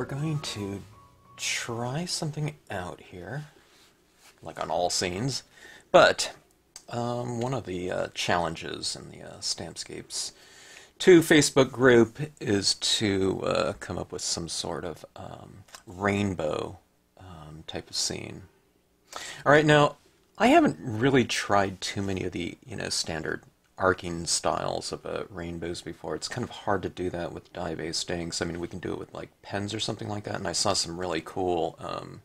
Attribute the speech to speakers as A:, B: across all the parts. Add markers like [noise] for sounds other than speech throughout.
A: We're going to try something out here, like on all scenes, but um, one of the uh, challenges in the uh, Stampscapes 2 Facebook group is to uh, come up with some sort of um, rainbow um, type of scene. Alright, now, I haven't really tried too many of the, you know, standard arcing styles of uh, rainbows before. It's kind of hard to do that with dye-based inks. I mean, we can do it with like pens or something like that, and I saw some really cool um,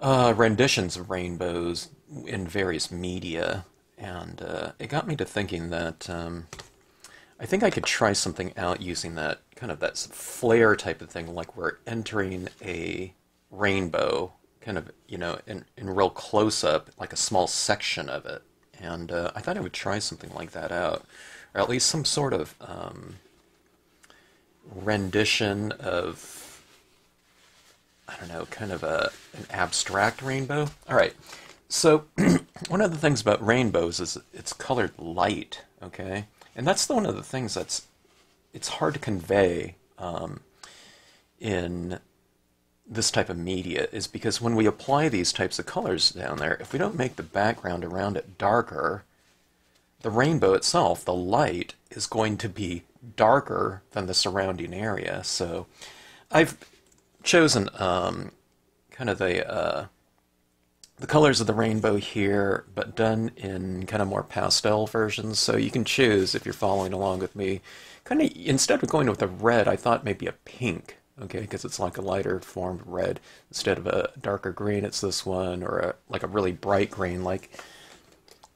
A: uh, renditions of rainbows in various media, and uh, it got me to thinking that um, I think I could try something out using that kind of that flare type of thing, like we're entering a rainbow, kind of, you know, in, in real close-up, like a small section of it and uh, I thought I would try something like that out, or at least some sort of um, rendition of, I don't know, kind of a an abstract rainbow. All right, so [clears throat] one of the things about rainbows is it's colored light, okay, and that's one of the things that's it's hard to convey um, in this type of media is because when we apply these types of colors down there, if we don't make the background around it darker, the rainbow itself, the light, is going to be darker than the surrounding area. So I've chosen um, kind of the uh, the colors of the rainbow here, but done in kind of more pastel versions. So you can choose if you're following along with me. Kind of instead of going with a red, I thought maybe a pink okay, because it's like a lighter form of red. Instead of a darker green, it's this one, or a, like a really bright green, like,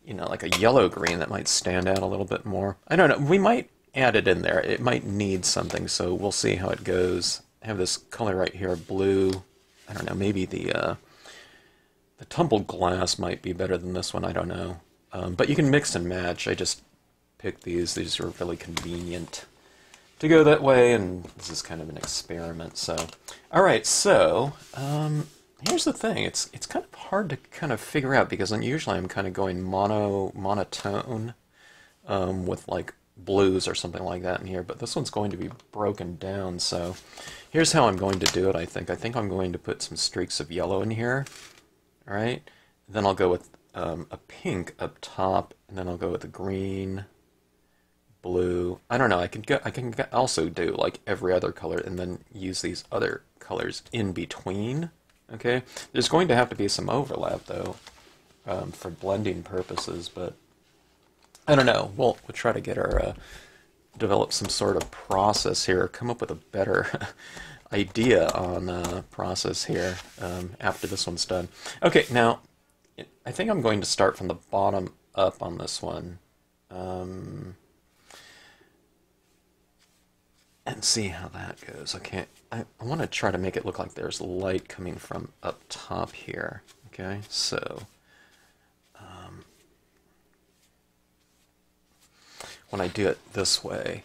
A: you know, like a yellow green that might stand out a little bit more. I don't know, we might add it in there. It might need something, so we'll see how it goes. I have this color right here, blue. I don't know, maybe the, uh, the tumbled glass might be better than this one, I don't know. Um, but you can mix and match. I just picked these. These are really convenient to go that way, and this is kind of an experiment. So, all right. So, um, here's the thing. It's it's kind of hard to kind of figure out because usually I'm kind of going mono monotone um, with like blues or something like that in here, but this one's going to be broken down. So, here's how I'm going to do it. I think. I think I'm going to put some streaks of yellow in here. All right. Then I'll go with um, a pink up top, and then I'll go with a green blue. I don't know. I can go, I can also do like every other color and then use these other colors in between. Okay. There's going to have to be some overlap though, um, for blending purposes, but I don't know. We'll we'll try to get our uh, develop some sort of process here. Come up with a better [laughs] idea on uh, process here um, after this one's done. Okay. Now, I think I'm going to start from the bottom up on this one. Um, and see how that goes. Okay, I, I want to try to make it look like there's light coming from up top here. Okay, so um, when I do it this way,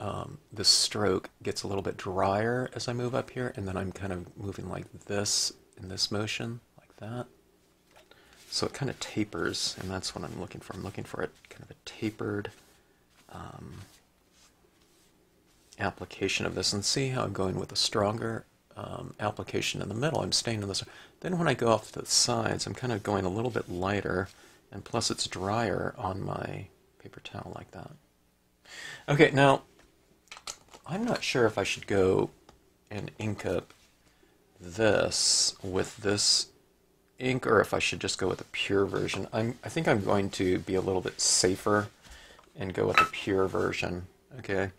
A: um, the stroke gets a little bit drier as I move up here, and then I'm kind of moving like this in this motion, like that. So it kind of tapers, and that's what I'm looking for. I'm looking for a kind of a tapered um, application of this and see how I'm going with a stronger um, application in the middle. I'm staying in this. Then when I go off to the sides, I'm kind of going a little bit lighter, and plus it's drier on my paper towel like that. Okay, now I'm not sure if I should go and ink up this with this ink or if I should just go with a pure version. I'm, I think I'm going to be a little bit safer and go with a pure version. Okay,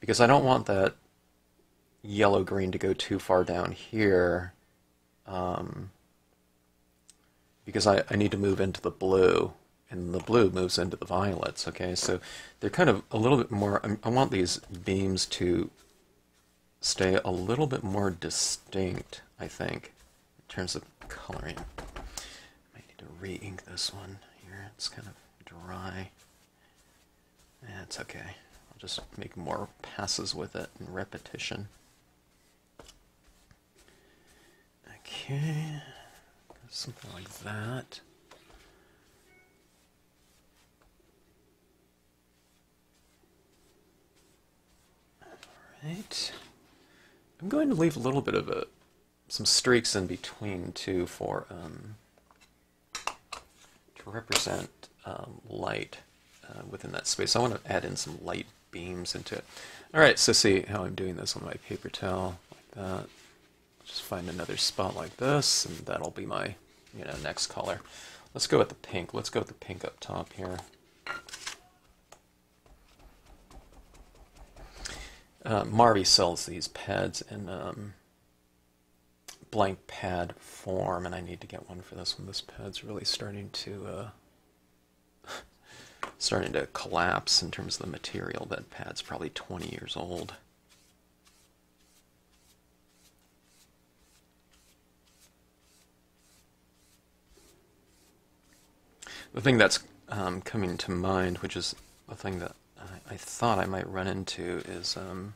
A: because I don't want that yellow green to go too far down here um, because I, I need to move into the blue and the blue moves into the violets okay? So they're kind of a little bit more I want these beams to stay a little bit more distinct I think in terms of coloring. I need to re-ink this one here. It's kind of dry. That's okay just make more passes with it and repetition. Okay, something like that. All right. I'm going to leave a little bit of a some streaks in between too for um, to represent um, light uh, within that space. I want to add in some light beams into it. All right, so see how I'm doing this on my paper towel like that. Just find another spot like this, and that'll be my you know next color. Let's go with the pink. Let's go with the pink up top here. Uh, Marvy sells these pads in um, blank pad form, and I need to get one for this one. This pad's really starting to uh, starting to collapse in terms of the material. That pad's probably 20 years old. The thing that's um, coming to mind, which is the thing that I, I thought I might run into, is um,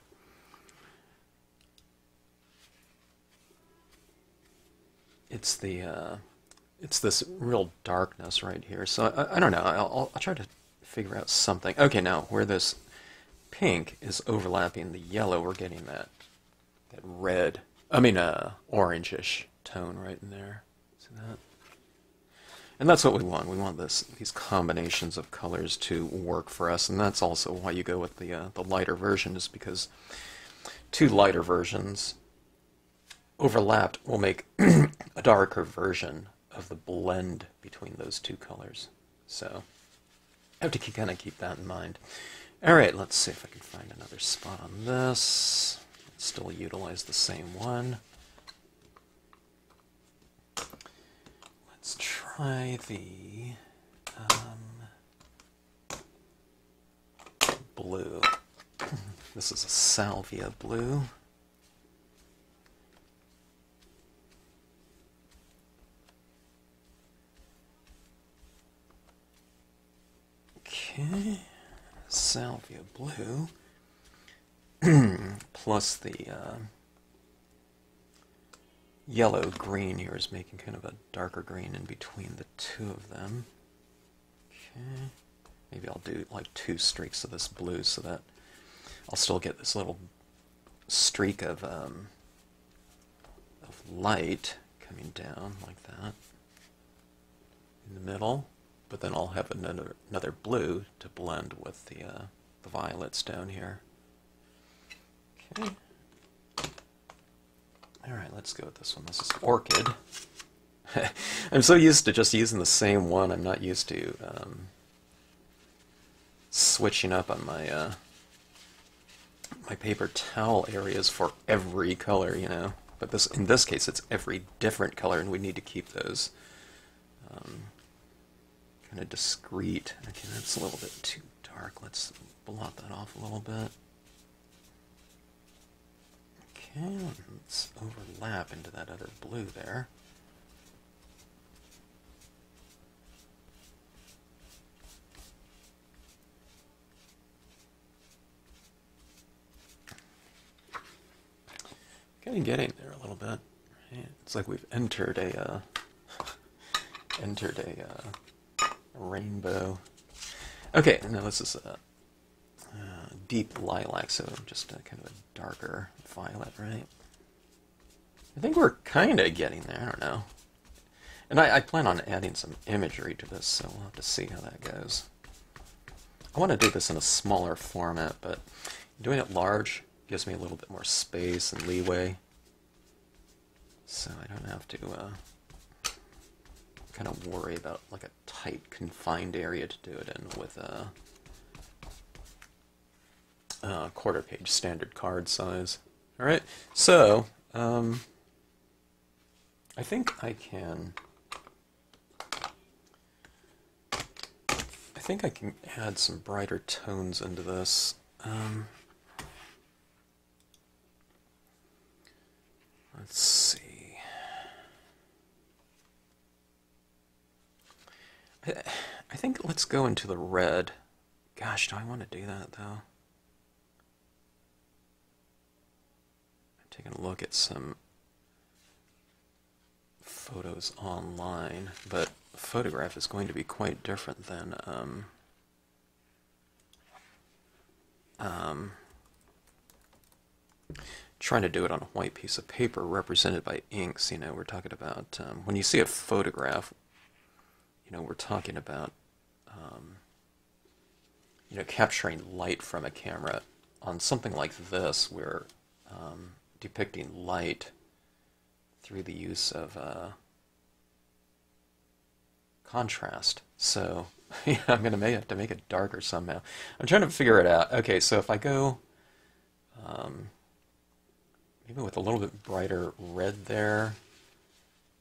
A: it's the uh, it's this real darkness right here. So I, I don't know. I'll, I'll try to figure out something. Okay, now where this pink is overlapping the yellow, we're getting that that red. I mean, uh, orangish tone right in there. See that? And that's what we want. We want this these combinations of colors to work for us, and that's also why you go with the uh, the lighter version, is because two lighter versions overlapped will make [clears throat] a darker version of the blend between those two colors. So I have to kind of keep that in mind. All right, let's see if I can find another spot on this. Still utilize the same one. Let's try the um, blue. [laughs] This is a salvia blue. Okay, salvia blue. [clears throat] Plus the uh, yellow green here is making kind of a darker green in between the two of them. Okay, maybe I'll do like two streaks of this blue so that I'll still get this little streak of um, of light coming down like that. In the middle but then I'll have another another blue to blend with the uh, the violets down here. Okay. All right, let's go with this one. This is orchid. [laughs] I'm so used to just using the same one. I'm not used to um, switching up on my uh, my paper towel areas for every color, you know. But this, in this case, it's every different color, and we need to keep those um, kind of discreet. Okay, that's a little bit too dark. Let's blot that off a little bit. Okay, let's overlap into that other blue there. Kind of getting there a little bit. It's like we've entered a uh, [laughs] entered a uh, rainbow. Okay, now this is a, a deep lilac, so just a kind of a darker violet, right? I think we're kind of getting there. I don't know. And I, I, plan on adding some imagery to this, so we'll have to see how that goes. I want to do this in a smaller format, but doing it large gives me a little bit more space and leeway. So I don't have to uh, kind of worry about like a tight, confined area to do it in with a, a quarter page standard card size. All right, so um, I think I can. I think I can add some brighter tones into this. Um, let's see. I think let's go into the red. Gosh, do I want to do that though? I'm taking a look at some photos online, but photograph is going to be quite different than um, um, trying to do it on a white piece of paper represented by inks. You know, we're talking about um, when you see a photograph, you know, we're talking about, um, you know, capturing light from a camera. On something like this, we're um, depicting light through the use of uh, contrast. So [laughs] yeah, I'm going to have to make it darker somehow. I'm trying to figure it out. Okay, so if I go um, maybe with a little bit brighter red there,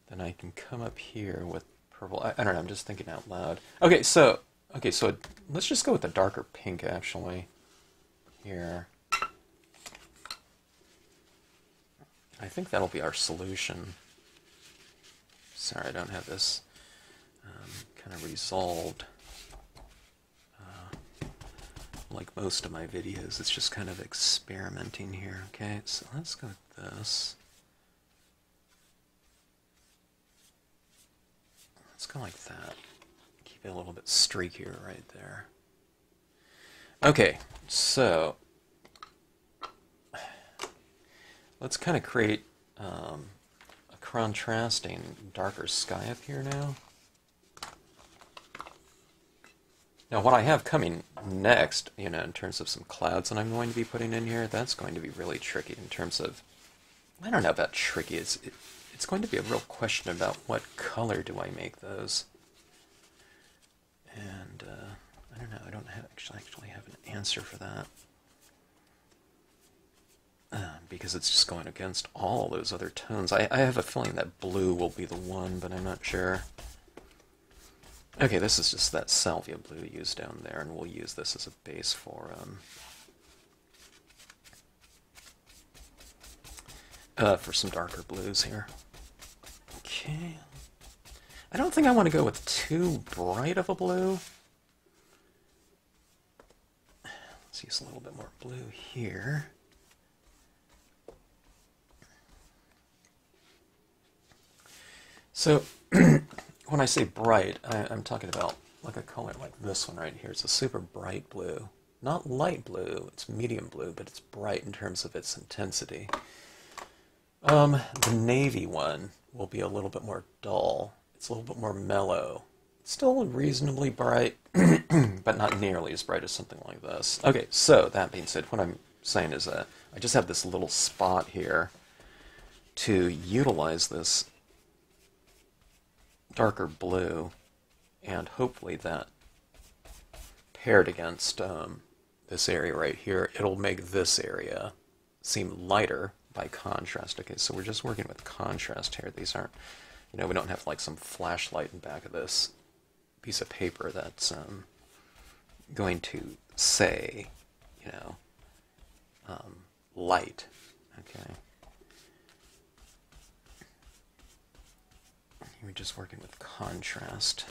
A: then I can come up here with purple. I, I don't know, I'm just thinking out loud. Okay, so, okay, so let's just go with the darker pink actually here. I think that'll be our solution. Sorry, I don't have this um, kind of resolved. Uh, like most of my videos, it's just kind of experimenting here. Okay, so let's go with this. Let's go like that. Keep it a little bit streakier right there. Okay, so let's kind of create um, a contrasting darker sky up here now. Now what I have coming next, you know, in terms of some clouds that I'm going to be putting in here, that's going to be really tricky in terms of, I don't know about tricky, it's, it, it's going to be a real question about what color do I make those. And uh, I don't know, I don't have, actually, actually have an answer for that. Uh, because it's just going against all those other tones. I, I have a feeling that blue will be the one, but I'm not sure. Okay, this is just that salvia blue used down there, and we'll use this as a base for um, uh, for some darker blues here. Okay. I don't think I want to go with too bright of a blue. Let's use a little bit more blue here. So [clears throat] when I say bright, I, am talking about like a color like this one right here. It's a super bright blue. Not light blue, it's medium blue, but it's bright in terms of its intensity. Um, the navy one will be a little bit more dull. It's a little bit more mellow. It's still reasonably bright, [clears throat] but not nearly as bright as something like this. Okay, so that being said, what I'm saying is that I just have this little spot here to utilize this darker blue, and hopefully that paired against um, this area right here, it'll make this area seem lighter by contrast. Okay, so we're just working with contrast here. These aren't, you know, we don't have like some flashlight in back of this piece of paper that's um, going to say, you know, um, light. Okay. We're just working with contrast.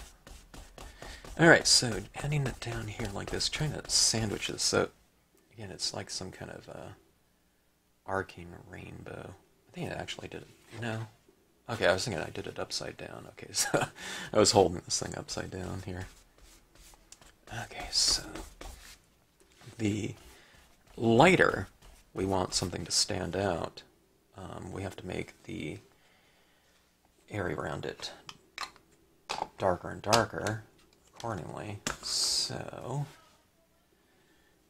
A: Alright, so adding it down here like this, trying to sandwich this. So, again, it's like some kind of uh, arcing rainbow. I think I actually did it. No? Okay, I was thinking I did it upside down. Okay, [laughs] so I was holding this thing upside down here. Okay, so the lighter we want something to stand out, um, we have to make the area around it darker and darker accordingly. So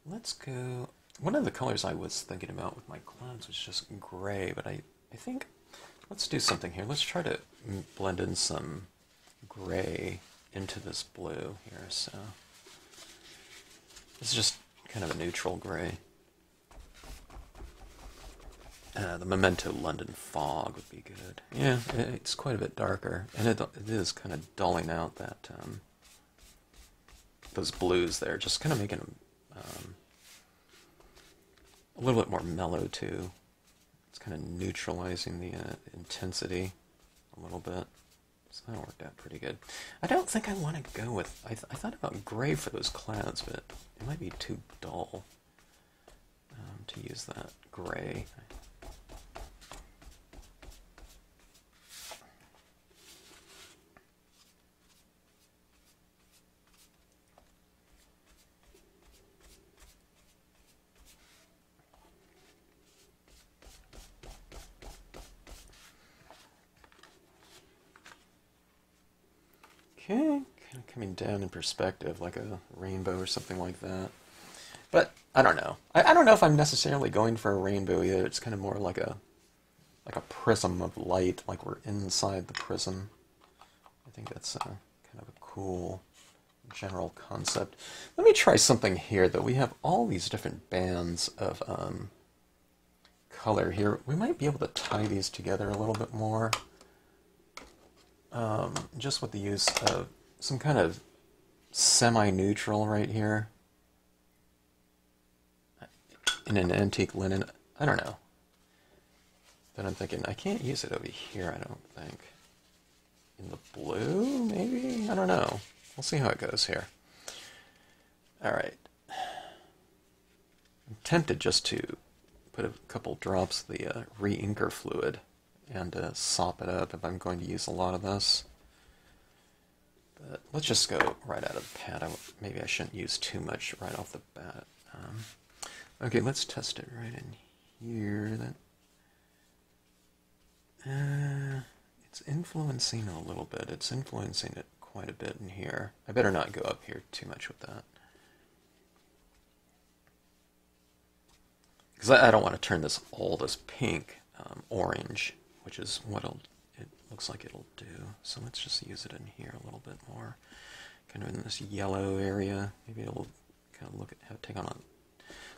A: let's go. One of the colors I was thinking about with my clouds was just gray, but I, I think let's do something here. Let's try to blend in some gray into this blue here. So this is just kind of a neutral gray. Uh, the Memento London Fog would be good. Yeah, it's quite a bit darker, and it, it is kind of dulling out that um, those blues there, just kind of making them um, a little bit more mellow too. It's kind of neutralizing the uh, intensity a little bit. So that worked out pretty good. I don't think I want to go with. I, th I thought about gray for those clouds, but it might be too dull um, to use that gray. Okay, kind of coming down in perspective, like a rainbow or something like that. But I don't know. I, I don't know if I'm necessarily going for a rainbow either. It's kind of more like a like a prism of light, like we're inside the prism. I think that's uh, kind of a cool general concept. Let me try something here, though. We have all these different bands of um, color here. We might be able to tie these together a little bit more. Um, just with the use of some kind of semi-neutral right here. In an antique linen. I don't know. But I'm thinking, I can't use it over here, I don't think. In the blue, maybe? I don't know. We'll see how it goes here. Alright. I'm tempted just to put a couple drops of the uh, re-inker fluid and uh, sop it up if I'm going to use a lot of this. But let's just go right out of the pad. I, maybe I shouldn't use too much right off the bat. Um, okay, let's test it right in here. Then. Uh, it's influencing a little bit. It's influencing it quite a bit in here. I better not go up here too much with that. Because I, I, don't want to turn this all this pink um, orange, which is what it looks like it'll do. So let's just use it in here a little bit more. Kind of in this yellow area. Maybe it'll kind of look at take on a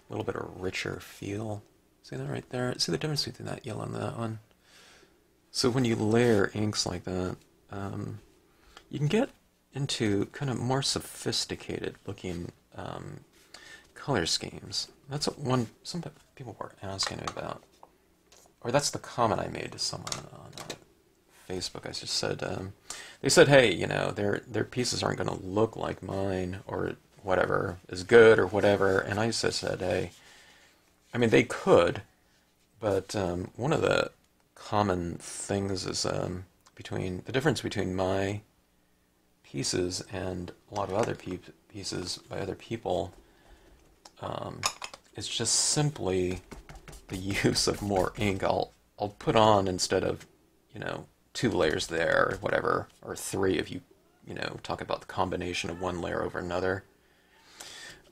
A: little bit of richer feel. See that right there? See the difference between that yellow and that one? So when you layer inks like that, um, you can get into kind of more sophisticated looking um, color schemes. That's one some people were asking about, or that's the comment I made to someone on uh, Facebook. I just said um, they said, "Hey, you know, their their pieces aren't going to look like mine, or whatever is good, or whatever." And I just said, "Hey, I mean, they could, but um, one of the common things is um, between the difference between my pieces and a lot of other pe- pieces by other people um, just simply the [laughs] use of more ink I'll I'll put on instead of you know two layers there or whatever or three if you you know talk about the combination of one layer over another.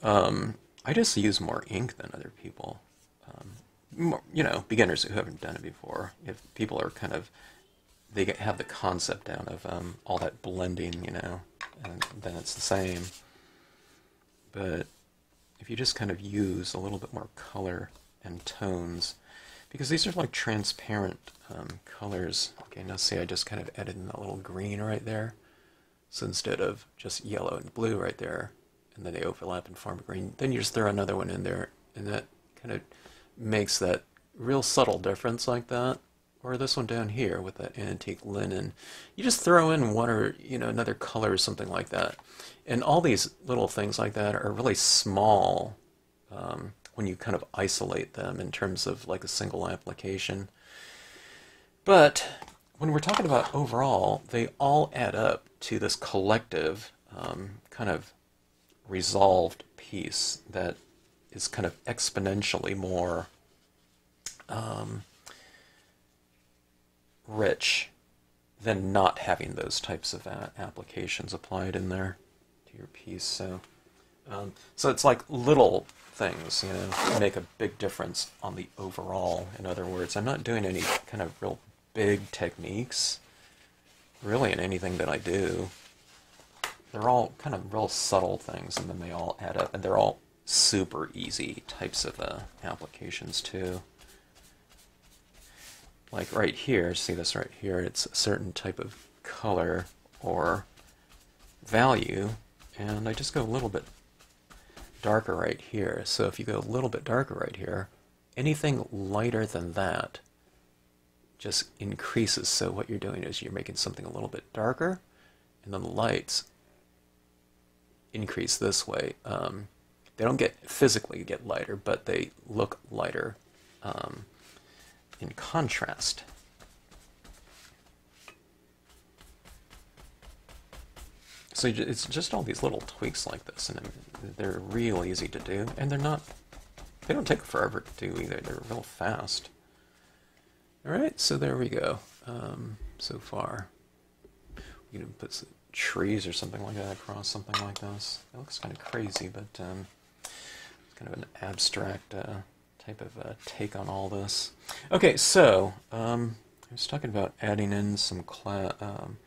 A: Um, I just use more ink than other people. Um, more, you know beginners who haven't done it before. If people are kind of they have the concept down of um, all that blending, you know, and then it's the same. But if you just kind of use a little bit more color and tones, because these are like transparent um, colors. Okay, now see I just kind of added in that little green right there. So instead of just yellow and blue right there, and then they overlap and form a green, then you just throw another one in there, and that kind of makes that real subtle difference like that or this one down here with that antique linen. You just throw in one or you know another color or something like that, and all these little things like that are really small um, when you kind of isolate them in terms of like a single application. But when we're talking about overall, they all add up to this collective um, kind of resolved piece that is kind of exponentially more. Um, rich than not having those types of applications applied in there to your piece. So, um, so it's like little things, you know, make a big difference on the overall. In other words, I'm not doing any kind of real big techniques, really, in anything that I do. They're all kind of real subtle things, and then they all add up, and they're all super easy types of uh, applications too like right here, see this right here, it's a certain type of color or value, and I just go a little bit darker right here. So if you go a little bit darker right here, anything lighter than that just increases. So what you're doing is you're making something a little bit darker, and then the lights increase this way. Um, they don't get physically get lighter, but they look lighter. Um, in contrast. So it's just all these little tweaks like this, and they're real easy to do, and they're not, they don't take forever to do either. They're real fast. All right, so there we go. Um, so far, we can put some trees or something like that across something like this. It looks kind of crazy, but um, it's kind of an abstract uh, type of uh, take on all this. Okay, so um, I was talking about adding in some cla um,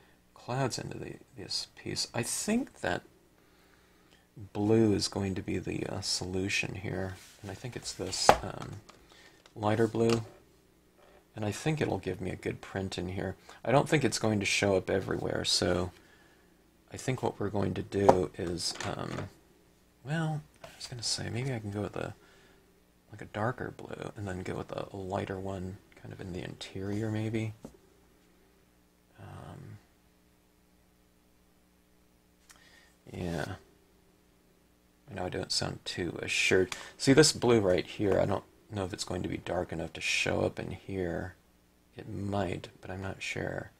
A: clouds into the, this piece. I think that blue is going to be the uh, solution here, and I think it's this um, lighter blue, and I think it'll give me a good print in here. I don't think it's going to show up everywhere, so I think what we're going to do is, um, well, I was going to say, maybe I can go with a like a darker blue, and then go with a, a lighter one kind of in the interior, maybe. Yeah. I know I don't sound too assured. See this blue right here, I don't know if it's going to be dark enough to show up in here. It might, but I'm not sure.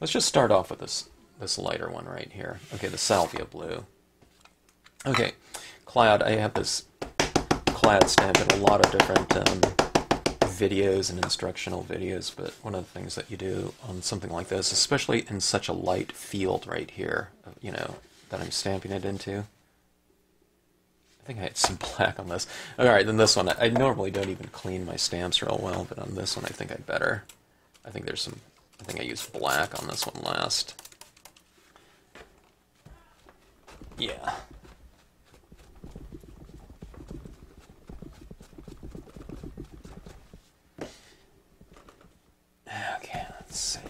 A: Let's just start off with this this lighter one right here. Okay, the salvia blue. Okay, cloud. I have this cloud stamp in a lot of different um, videos and instructional videos, but one of the things that you do on something like this, especially in such a light field right here, you know, that I'm stamping it into, I think I had some [laughs] black on this. Alright, then this one. I normally don't even clean my stamps real well, but on this one I think I better. I think there's some... I think I used black on this one last. Yeah. Okay, let's see.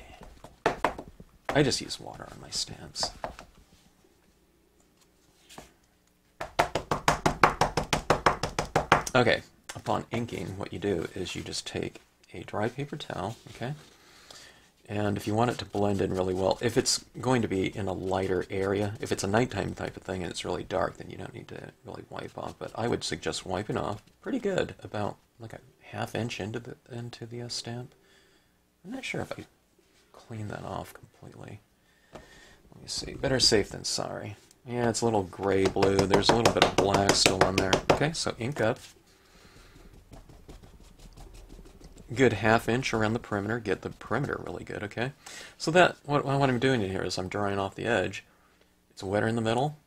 A: I just use water on my stamps. Okay, upon inking, what you do is you just take a dry paper towel, okay? And if you want it to blend in really well, if it's going to be in a lighter area, if it's a nighttime type of thing and it's really dark, then you don't need to really wipe off. But I would suggest wiping off pretty good, about like a half inch into the into the uh, stamp. I'm not sure if I clean that off completely. Let me see. Better safe than sorry. Yeah, it's a little gray blue. There's a little bit of black still on there. Okay, so ink up. good half inch around the perimeter, get the perimeter really good, okay? So that, what, what I'm doing in here is I'm drying off the edge. It's wetter in the middle,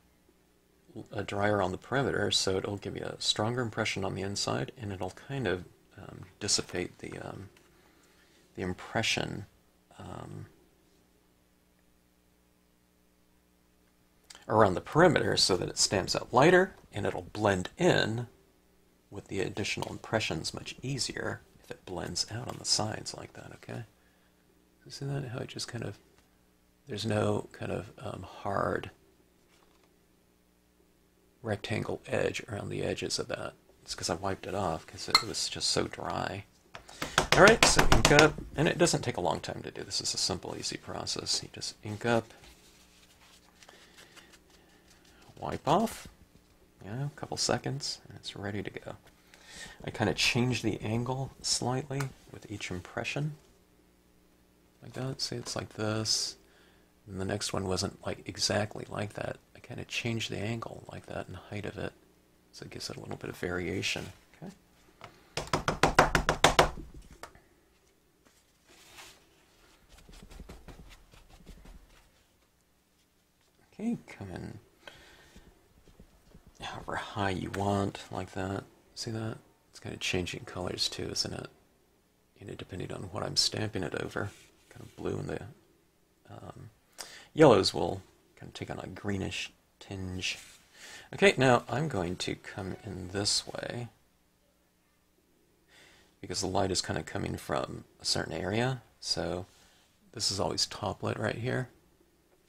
A: a drier on the perimeter, so it'll give you a stronger impression on the inside, and it'll kind of um, dissipate the, um, the impression um, around the perimeter so that it stamps out lighter, and it'll blend in with the additional impressions much easier if it blends out on the sides like that, okay? See that? How it just kind of, there's no kind of um, hard rectangle edge around the edges of that. It's because I wiped it off because it was just so dry. All right, so ink up, and it doesn't take a long time to do. This is a simple, easy process. You just ink up, wipe off, yeah, a couple seconds, and it's ready to go. I kind of change the angle slightly with each impression. Like that. See, it's like this. And the next one wasn't like exactly like that. I kind of changed the angle like that and height of it. So it gives it a little bit of variation. Come in however high you want, like that. See that? It's kind of changing colors too, isn't it? You know, depending on what I'm stamping it over. Kind of blue and the um, yellows will kind of take on a greenish tinge. Okay, now I'm going to come in this way because the light is kind of coming from a certain area. So this is always top lit right here.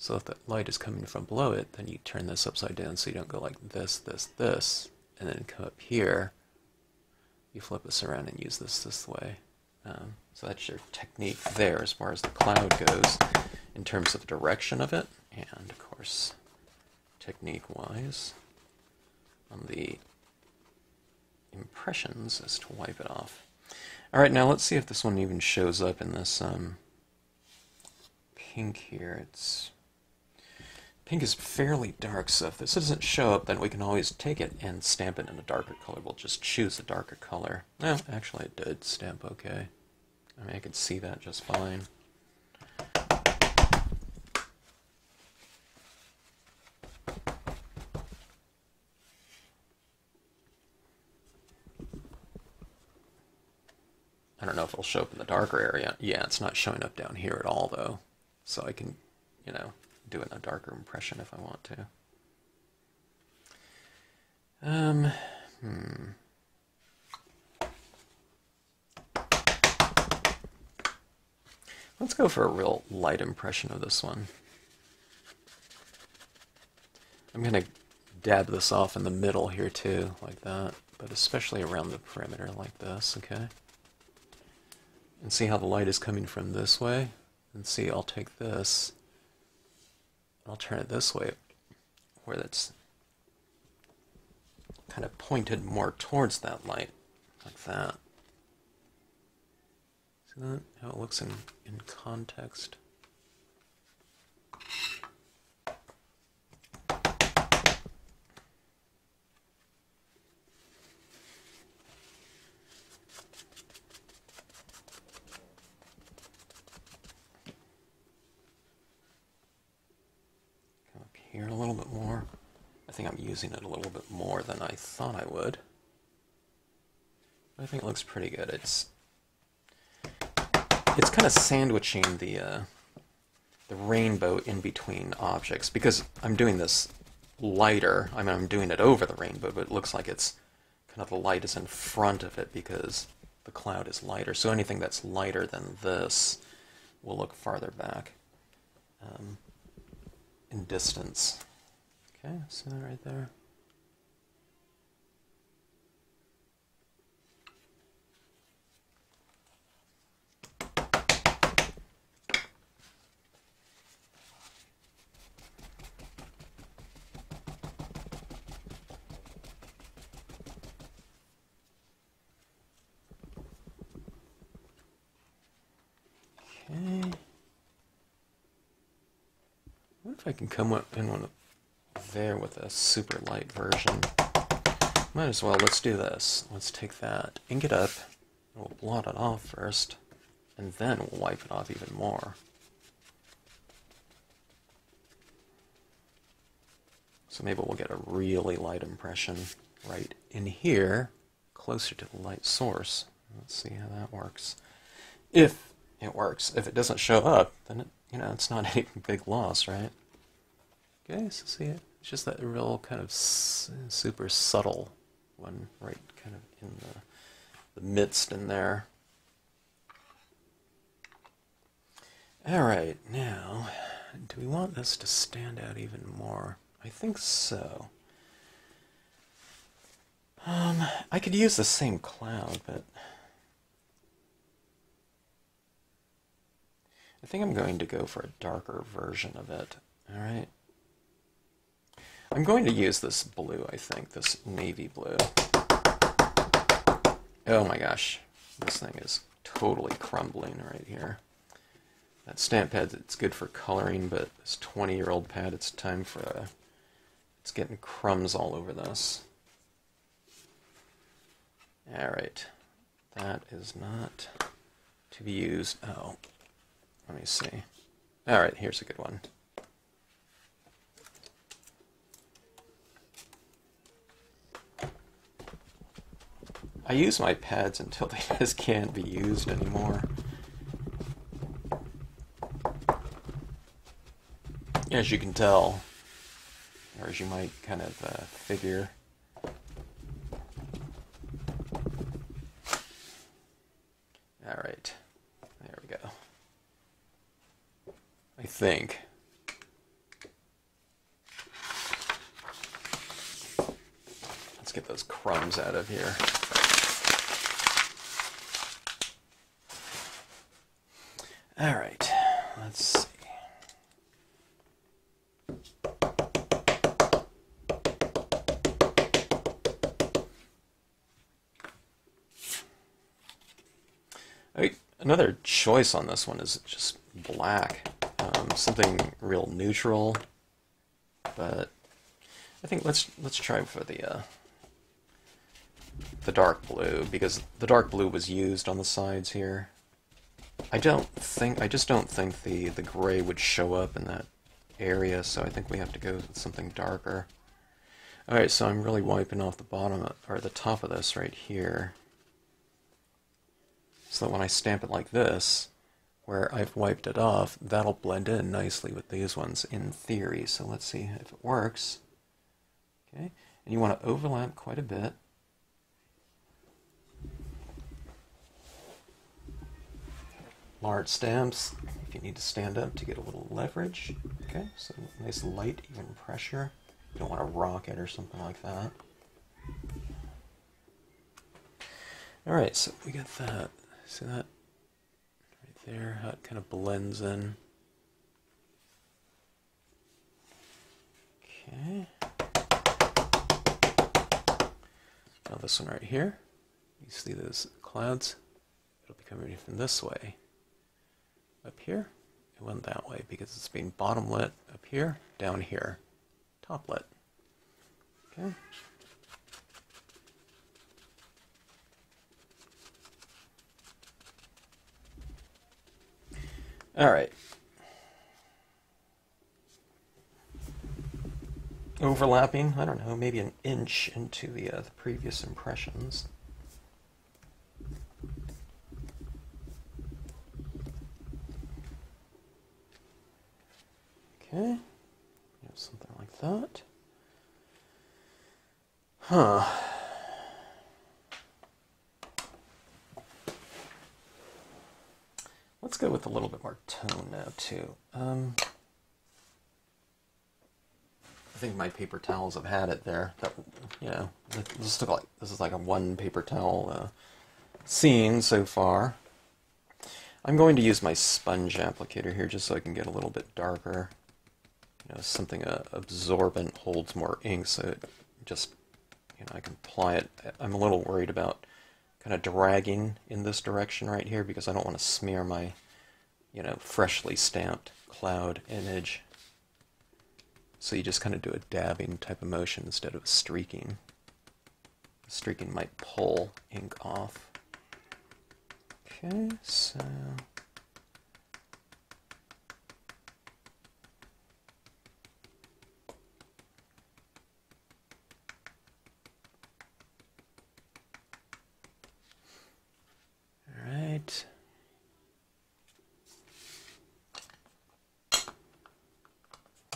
A: So if the light is coming from below it, then you turn this upside down so you don't go like this, this, this, and then come up here you flip this around and use this this way. Um, so that's your technique there as far as the cloud goes in terms of direction of it, and of course, technique-wise, on the impressions is to wipe it off. All right, now let's see if this one even shows up in this um, pink here. It's Pink is fairly dark, so if this doesn't show up, then we can always take it and stamp it in a darker color. We'll just choose a darker color. No, oh, actually it did stamp okay. I mean, I could see that just fine. I don't know if it'll show up in the darker area. Yeah, it's not showing up down here at all, though. So I can, you know, do it in a darker impression if I want to. Um, hmm. Let's go for a real light impression of this one. I'm going to dab this off in the middle here too, like that, but especially around the perimeter like this, okay? And see how the light is coming from this way? And see, I'll take this, I'll turn it this way, where it's kind of pointed more towards that light, like that. See that? How it looks in, in context. Come up here a little bit more. I think I'm using it a little bit more than I thought I would. I think it looks pretty good. It's it's kind of sandwiching the uh, the rainbow in between objects because I'm doing this lighter. I mean, I'm doing it over the rainbow, but it looks like it's kind of the light is in front of it because the cloud is lighter. So anything that's lighter than this will look farther back um, in distance. Okay, see that right there? Okay. What if I can come up in one there with a super light version? Might as well, let's do this. Let's take that, ink it up, we'll blot it off first, and then we'll wipe it off even more. So maybe we'll get a really light impression right in here, closer to the light source. Let's see how that works. If it works. If it doesn't show up, then it, you know it's not [laughs] any big loss, right? Okay, so see it. It's just that real kind of super subtle one, right, kind of in the the midst in there. All right, now, do we want this to stand out even more? I think so. Um, I could use the same cloud, but I think I'm going to go for a darker version of it. All right. I'm going to use this blue, I think, this navy blue. Oh my gosh, this thing is totally crumbling right here. That stamp pad, it's good for coloring, but this 20-year-old pad, it's time for a... It's getting crumbs all over this. Alright, that is not to be used. Oh, let me see. All right, here's a good one. I use my pads until [laughs] they just can't be used anymore. As you can tell, or as you might kind of uh, figure, All right, there we go. I think. Let's get those crumbs out of here. All right, let's see. another choice on this one is just black something real neutral, but I think let's let's try for the uh, the dark blue because the dark blue was used on the sides here. I don't think I just don't think the the gray would show up in that area, so I think we have to go with something darker. All right, so I'm really wiping off the bottom of, or the top of this right here. so that when I stamp it like this, where I've wiped it off, that'll blend in nicely with these ones in theory. So let's see if it works. Okay, and you want to overlap quite a bit. Large stamps, if you need to stand up to get a little leverage. Okay, so nice light, even pressure. You don't want to rock it or something like that. All right, so we got that. See that right there? How it kind of blends in. Okay. Now this one right here. You see those clouds? It'll be coming from this way. Up here, it went that way because it's being bottom lit up here, down here, top lit. Okay. All right. Overlapping, I don't know, maybe an inch into the, uh, the previous impressions. Okay, something like that. Huh. Let's go with a little bit more tone now, too. Um, I think my paper towels have had it there. That, you know, this, like, this is like a one paper towel uh, scene so far. I'm going to use my sponge applicator here just so I can get a little bit darker. Know, something uh, absorbent holds more ink, so just, you know, I can apply it. I'm a little worried about kind of dragging in this direction right here because I don't want to smear my you know, freshly stamped cloud image. So you just kind of do a dabbing type of motion instead of streaking. Streaking might pull ink off. Okay, so... right.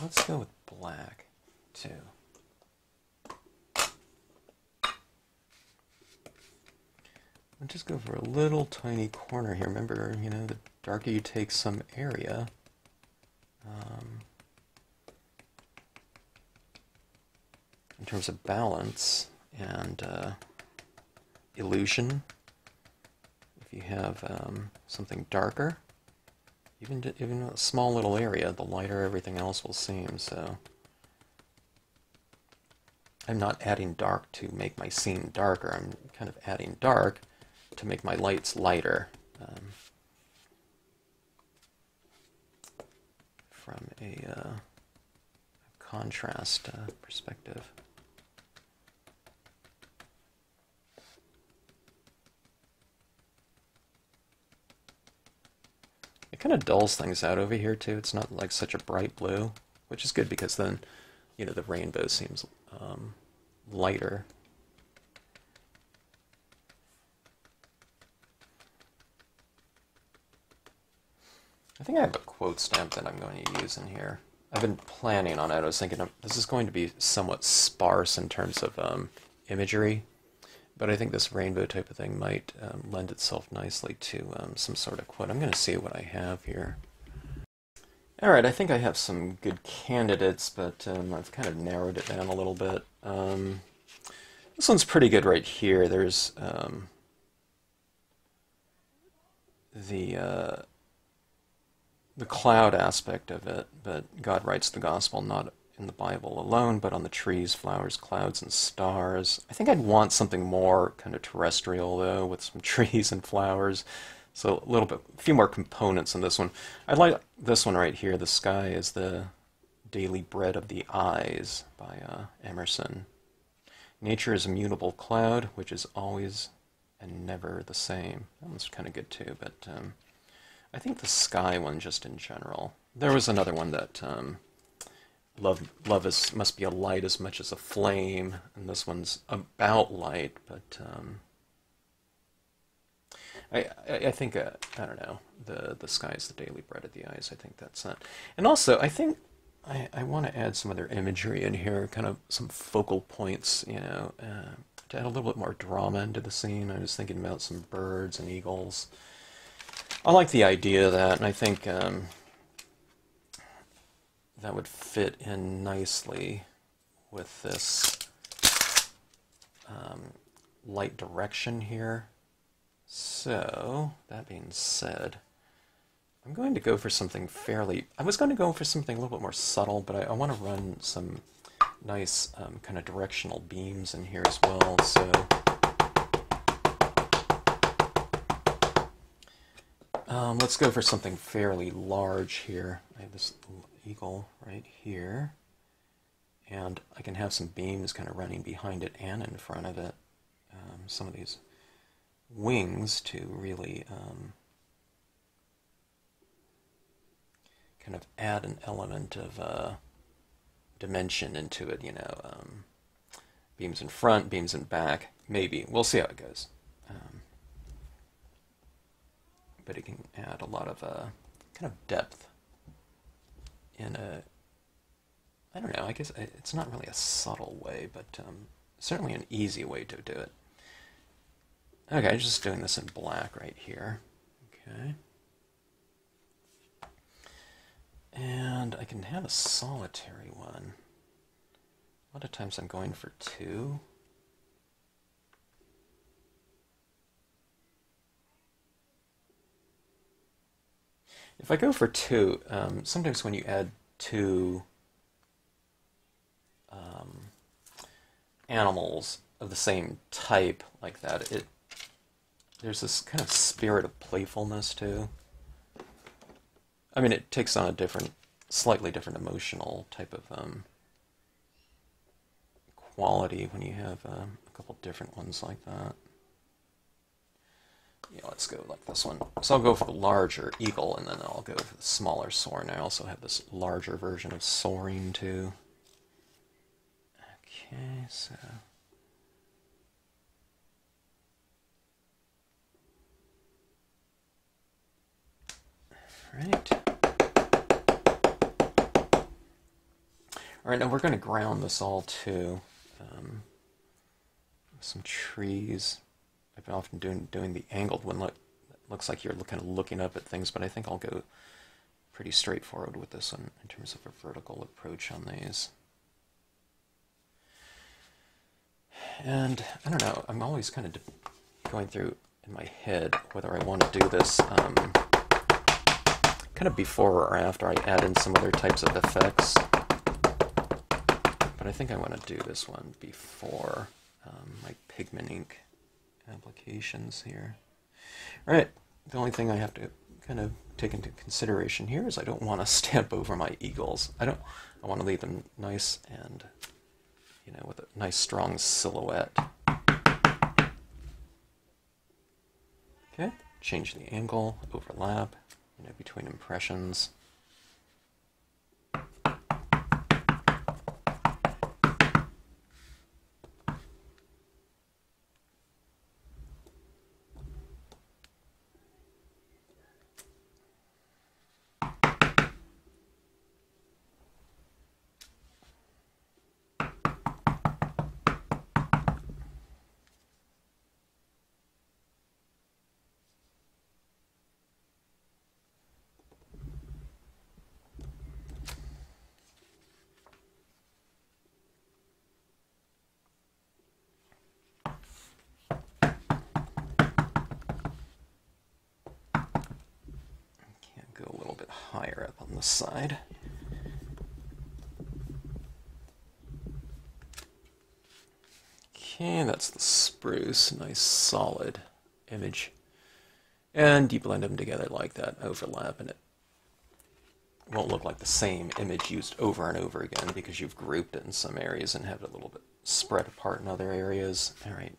A: Let's go with black, too. I'll just go for a little tiny corner here. Remember, you know, the darker you take some area, um, in terms of balance and uh, illusion, you have um, something darker, even even a small little area, the lighter everything else will seem. So I'm not adding dark to make my scene darker. I'm kind of adding dark to make my lights lighter. Um, from a uh, contrast uh, perspective. It kind of dulls things out over here too. It's not like such a bright blue, which is good because then, you know, the rainbow seems um, lighter. I think I have a quote stamp that I'm going to use in here. I've been planning on it. I was thinking this is going to be somewhat sparse in terms of um, imagery. But I think this rainbow type of thing might um, lend itself nicely to um, some sort of quote. I'm going to see what I have here. Alright, I think I have some good candidates, but um, I've kind of narrowed it down a little bit. Um, this one's pretty good right here. There's um, the uh, the cloud aspect of it, but God writes the gospel not in the Bible alone, but on the trees, flowers, clouds, and stars. I think I'd want something more kind of terrestrial, though, with some [laughs] trees and flowers. So a little bit, a few more components in this one. I like this one right here. The sky is the daily bread of the eyes by uh, Emerson. Nature is a mutable cloud, which is always and never the same. That one's kind of good too, but um, I think the sky one just in general. There was another one that um, love love is must be a light as much as a flame, and this one's about light, but um, I, I, think, uh, I don't know, the, the sky is the daily bread of the eyes. I think that's it. And also, I think I, I want to add some other imagery in here, kind of some focal points, you know, uh, to add a little bit more drama into the scene. I was thinking about some birds and eagles. I like the idea of that, and I think um, that would fit in nicely with this um, light direction here. So, that being said, I'm going to go for something fairly... I was going to go for something a little bit more subtle, but I, I want to run some nice um, kind of directional beams in here as well. So um, let's go for something fairly large here. I have this eagle right here. And I can have some beams kind of running behind it and in front of it. Um, some of these wings to really um, kind of add an element of uh, dimension into it, you know, um, beams in front, beams in back, maybe. We'll see how it goes. Um, but it can add a lot of uh, kind of depth in a, I don't know, I guess it's not really a subtle way, but um, certainly an easy way to do it. Okay, just doing this in black right here. Okay. And I can have a solitary one. A lot of times I'm going for two. If I go for two, um, sometimes when you add two um, animals of the same type like that, it there's this kind of spirit of playfulness too. I mean, it takes on a different, slightly different emotional type of um, quality when you have um, a couple different ones like that. Yeah, let's go like this one. So I'll go for the larger eagle, and then I'll go for the smaller soaring. I also have this larger version of soaring too. Okay, so... Right. All right, now we're going to ground this all too. Um, some trees. I've been often doing doing the angled one. Look, looks like you're kind of looking up at things, but I think I'll go pretty straightforward with this one in terms of a vertical approach on these. And I don't know. I'm always kind of going through in my head whether I want to do this. Um, kind of before or after I add in some other types of effects. But I think I want to do this one before um, my pigment ink applications here. All right, the only thing I have to kind of take into consideration here is I don't want to [laughs] stamp over my eagles. I don't. I want to leave them nice and, you know, with a nice strong silhouette. Okay, change the angle, overlap you know, between impressions. higher up on the side. Okay, that's the spruce. Nice solid image. And you blend them together like that, overlap, and it won't look like the same image used over and over again because you've grouped it in some areas and have it a little bit spread apart in other areas. All right.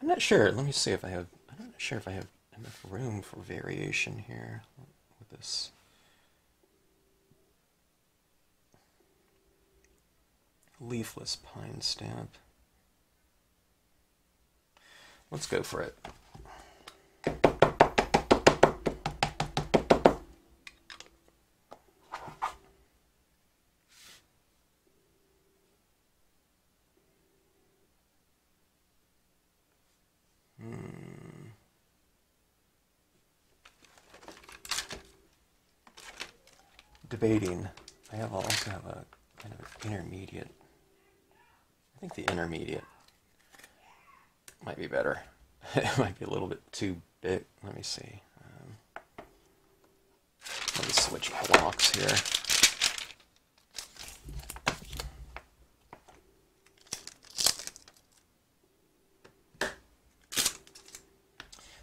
A: I'm not sure. Let me see if I have, I'm not sure if I have enough room for variation here with this. leafless pine stamp. Let's go for it. Hmm. debating. I have also have a kind of intermediate I think the intermediate might be better. [laughs] it might be a little bit too big. Let me see. Um, let me switch blocks here.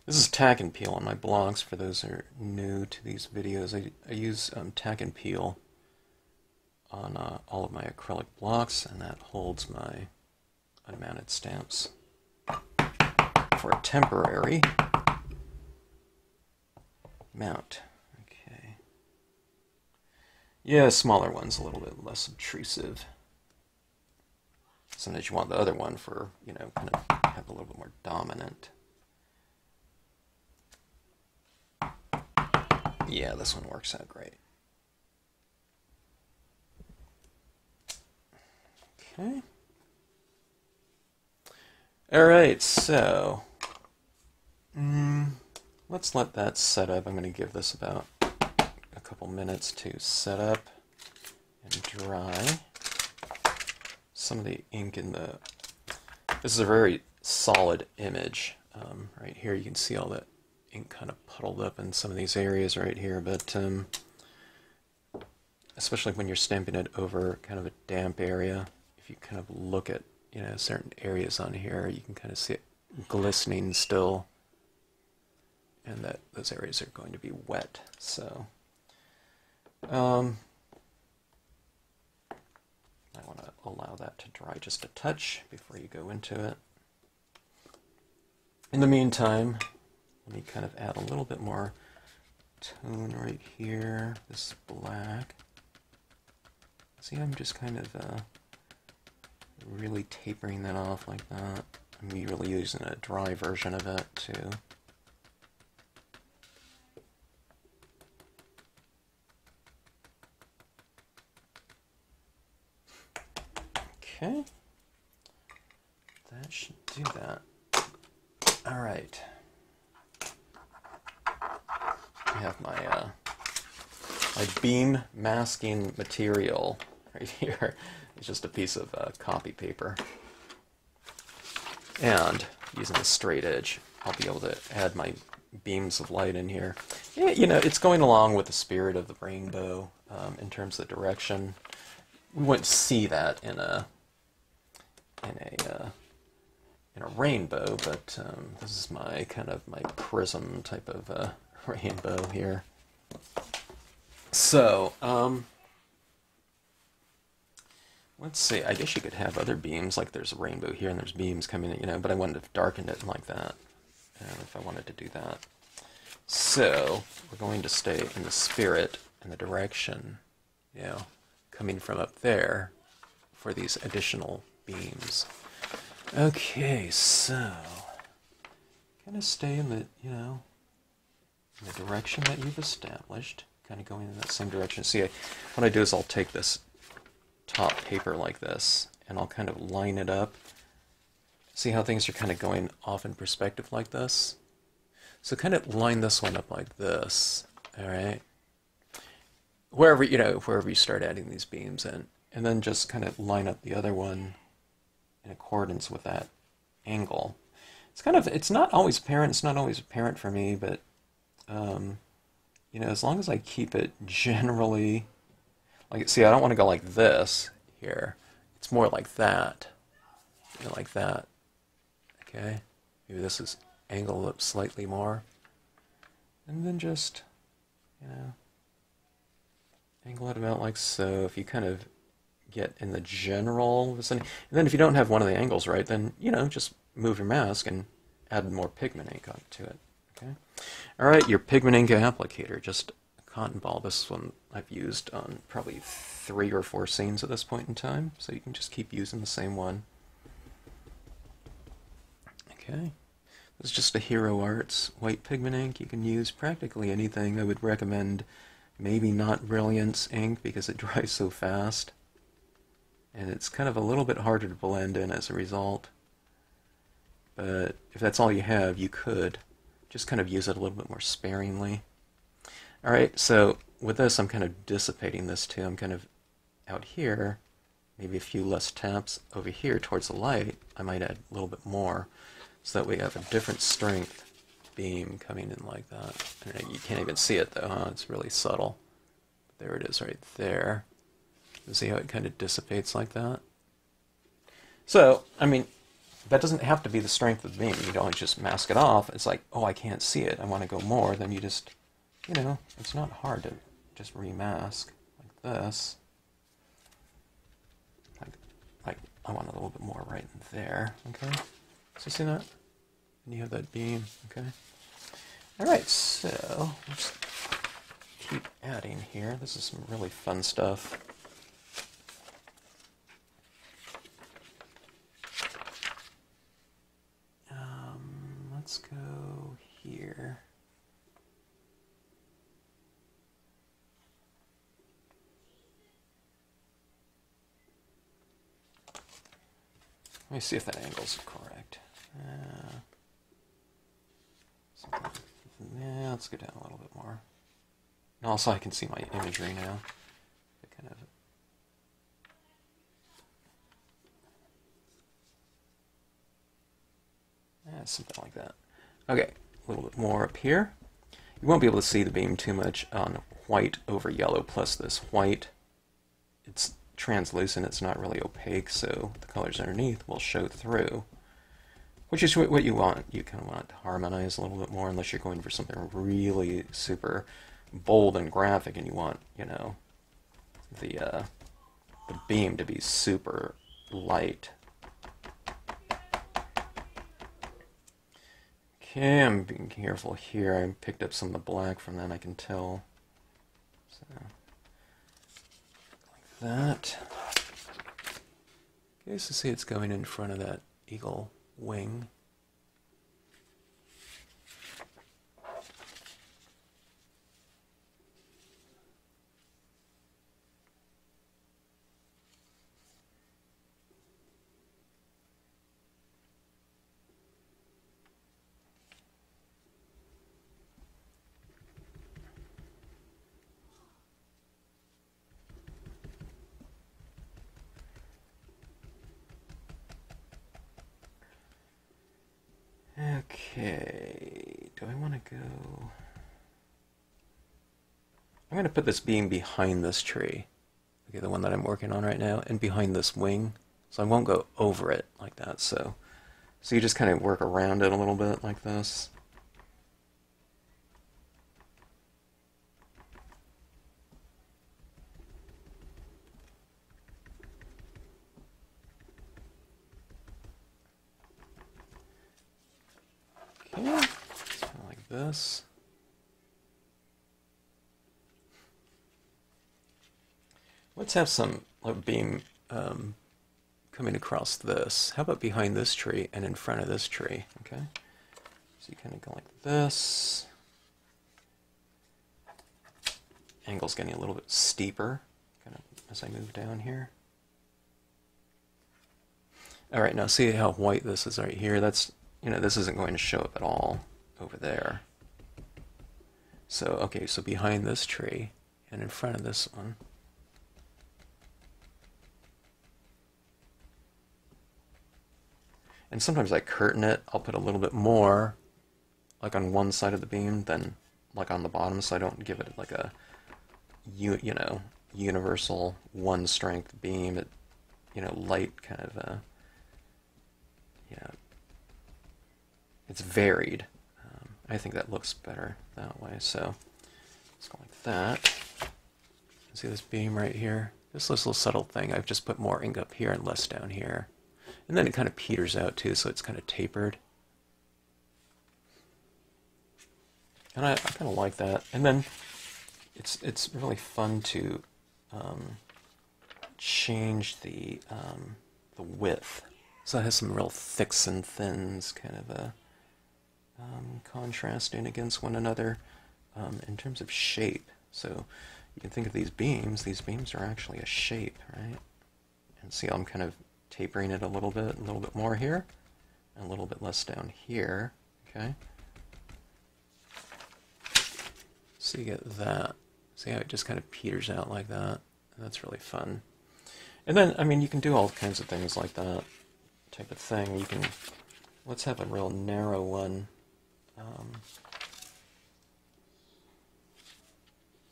A: This is tack and peel on my blocks. For those who are new to these videos, I, I use um, tack and peel on uh, all of my acrylic blocks, and that holds my unmounted stamps for a temporary mount. Okay. Yeah, smaller one's a little bit less obtrusive. Sometimes you want the other one for, you know, kind of have a little bit more dominant. Yeah, this one works out great. Okay. All right, so mm, let's let that set up. I'm going to give this about a couple minutes to set up and dry. Some of the ink in the... This is a very solid image. Um, right here you can see all that ink kind of puddled up in some of these areas right here, but um, especially when you're stamping it over kind of a damp area, you kind of look at you know, certain areas on here, you can kind of see it glistening still. And that those areas are going to be wet. So, um, I want to allow that to dry just a touch before you go into it. In the meantime, let me kind of add a little bit more tone right here. This black. See, I'm just kind of uh, really tapering that off like that. I'm really using a dry version of it too. Okay. That should do that. All right. I have my uh, my beam masking material right [laughs] here. It's just a piece of uh, copy paper. And using a straight edge, I'll be able to add my beams of light in here. Yeah, you know, it's going along with the spirit of the rainbow um, in terms of direction. We wouldn't see that in a in a uh, in a rainbow, but um, this is my kind of my prism type of uh, [laughs] rainbow here. So, um, Let's see. I guess you could have other beams, like there's a rainbow here and there's beams coming in, you know, but I wanted to darken it like that, if I wanted to do that. So, we're going to stay in the spirit and the direction, you know, coming from up there for these additional beams. Okay, so, kind of stay in the, you know, in the direction that you've established, kind of going in that same direction. See, I, what I do is I'll take this top paper like this, and I'll kind of line it up. See how things are kind of going off in perspective like this? So kind of line this one up like this, all right? Wherever, you know, wherever you start adding these beams in. And then just kind of line up the other one in accordance with that angle. It's kind of, it's not always apparent, it's not always apparent for me, but, um, you know, as long as I keep it generally like, see, I don't want to go like this here. It's more like that. You know, like that. Okay? Maybe this is angled up slightly more. And then just, you know, angle it about like so. If you kind of get in the general vicinity. And then if you don't have one of the angles right, then, you know, just move your mask and add more pigment ink onto it. Okay? All right, your pigment ink applicator. Just cotton ball. This one I've used on probably three or four scenes at this point in time, so you can just keep using the same one. Okay, this is just a Hero Arts white pigment ink. You can use practically anything. I would recommend maybe not Brilliance ink because it [laughs] dries so fast. And it's kind of a little bit harder to blend in as a result. But if that's all you have, you could just kind of use it a little bit more sparingly. All right, so with this, I'm kind of dissipating this too. I'm kind of out here, maybe a few less taps over here towards the light. I might add a little bit more so that we have a different strength beam coming in like that. you can't even see it though, huh? It's really subtle. There it is right there. See how it kind of dissipates like that? So, I mean, that doesn't have to be the strength of the beam. You don't just mask it off. It's like, oh, I can't see it. I want to go more. Then you just, you know, it's not hard to just remask like this. Like, like I want a little bit more right there. Okay, so see that? And you have that beam. Okay. All right, so let's keep adding here. This is some really fun stuff. let's go here. Let me see if that angle's correct. Uh, yeah, let's go down a little bit more. And also, I can see my imagery now. kind of Yeah, something like that. Okay, a little bit more up here. You won't be able to see the beam too much on white over yellow plus this white. It's translucent, it's not really opaque, so the colors underneath will show through. Which is what you want. You kind of want it to harmonize a little bit more unless you're going for something really super bold and graphic and you want, you know, the, uh, the beam to be super light Okay, I'm being careful here. I picked up some of the black from that, I can tell. So, that. Okay, so see it's going in front of that eagle wing. Okay, do I want to go... I'm going to put this beam behind this tree. Okay, the one that I'm working on right now, and behind this wing. So I won't go over it like that, so... So you just kind of work around it a little bit like this. Okay, like this. Let's have some beam um, coming across this. How about behind this tree and in front of this tree? Okay, so you kind of go like this. Angle's getting a little bit steeper, kind of as I move down here. All right, now see how white this is right here. That's you know this isn't going to show up at all over there. So, okay, so behind this tree and in front of this one. And sometimes I curtain it. I'll put a little bit more, like on one side of the beam, than like on the bottom, so I don't give it like a, you you know, universal one strength beam. It, you know, light kind of a, yeah, it's varied. Um, I think that looks better that way. So let's go like that. See this beam right here? This little subtle thing. I've just put more ink up here and less down here. And then it kind of peters out too, so it's kind of tapered. And I, I kind of like that. And then it's it's really fun to um, change the um, the width. So it has some real thicks and thins kind of a um, contrasting against one another um, in terms of shape. So you can think of these beams, these beams are actually a shape, right? And see how I'm kind of tapering it a little bit, a little bit more here, and a little bit less down here, okay? So you get that. See how it just kind of peters out like that? That's really fun. And then, I mean, you can do all kinds of things like that type of thing. You can, let's have a real narrow one. Um,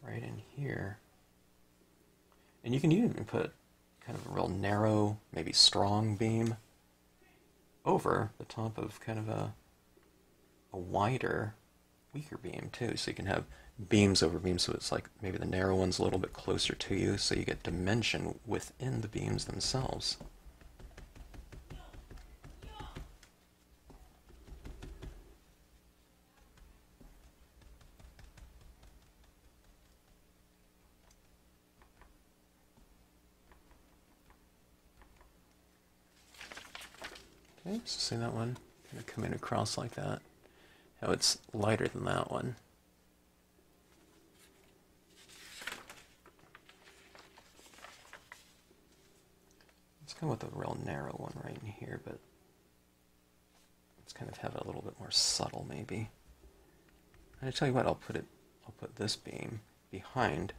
A: right in here. And you can even put kind of a real narrow, maybe strong beam over the top of kind of a, a wider, weaker beam too. So you can have beams over beams, so it's like maybe the narrow one's a little bit closer to you, so you get dimension within the beams themselves. Okay, so see that one coming across like that. How it's lighter than that one. Let's go with a real narrow one right in here, but let's kind of have it a little bit more subtle maybe. And I tell you what, I'll put it I'll put this beam behind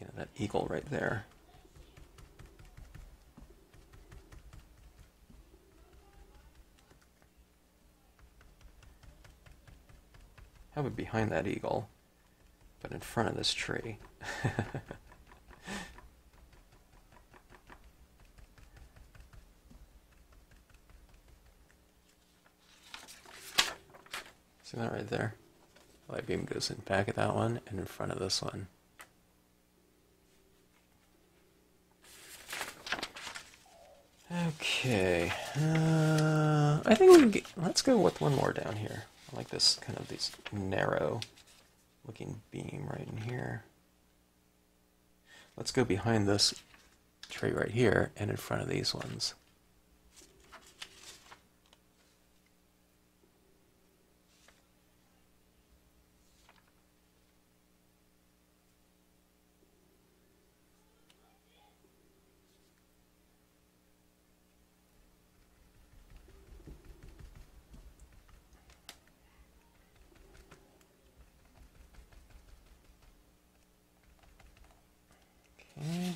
A: you know that eagle right there. Have it behind that eagle, but in front of this tree. [laughs] See that right there? Light beam goes in back of that one and in front of this one. Okay, uh, I think we can get, let's go with one more down here. I like this kind of this narrow looking beam right in here. Let's go behind this tree right here and in front of these ones. Okay,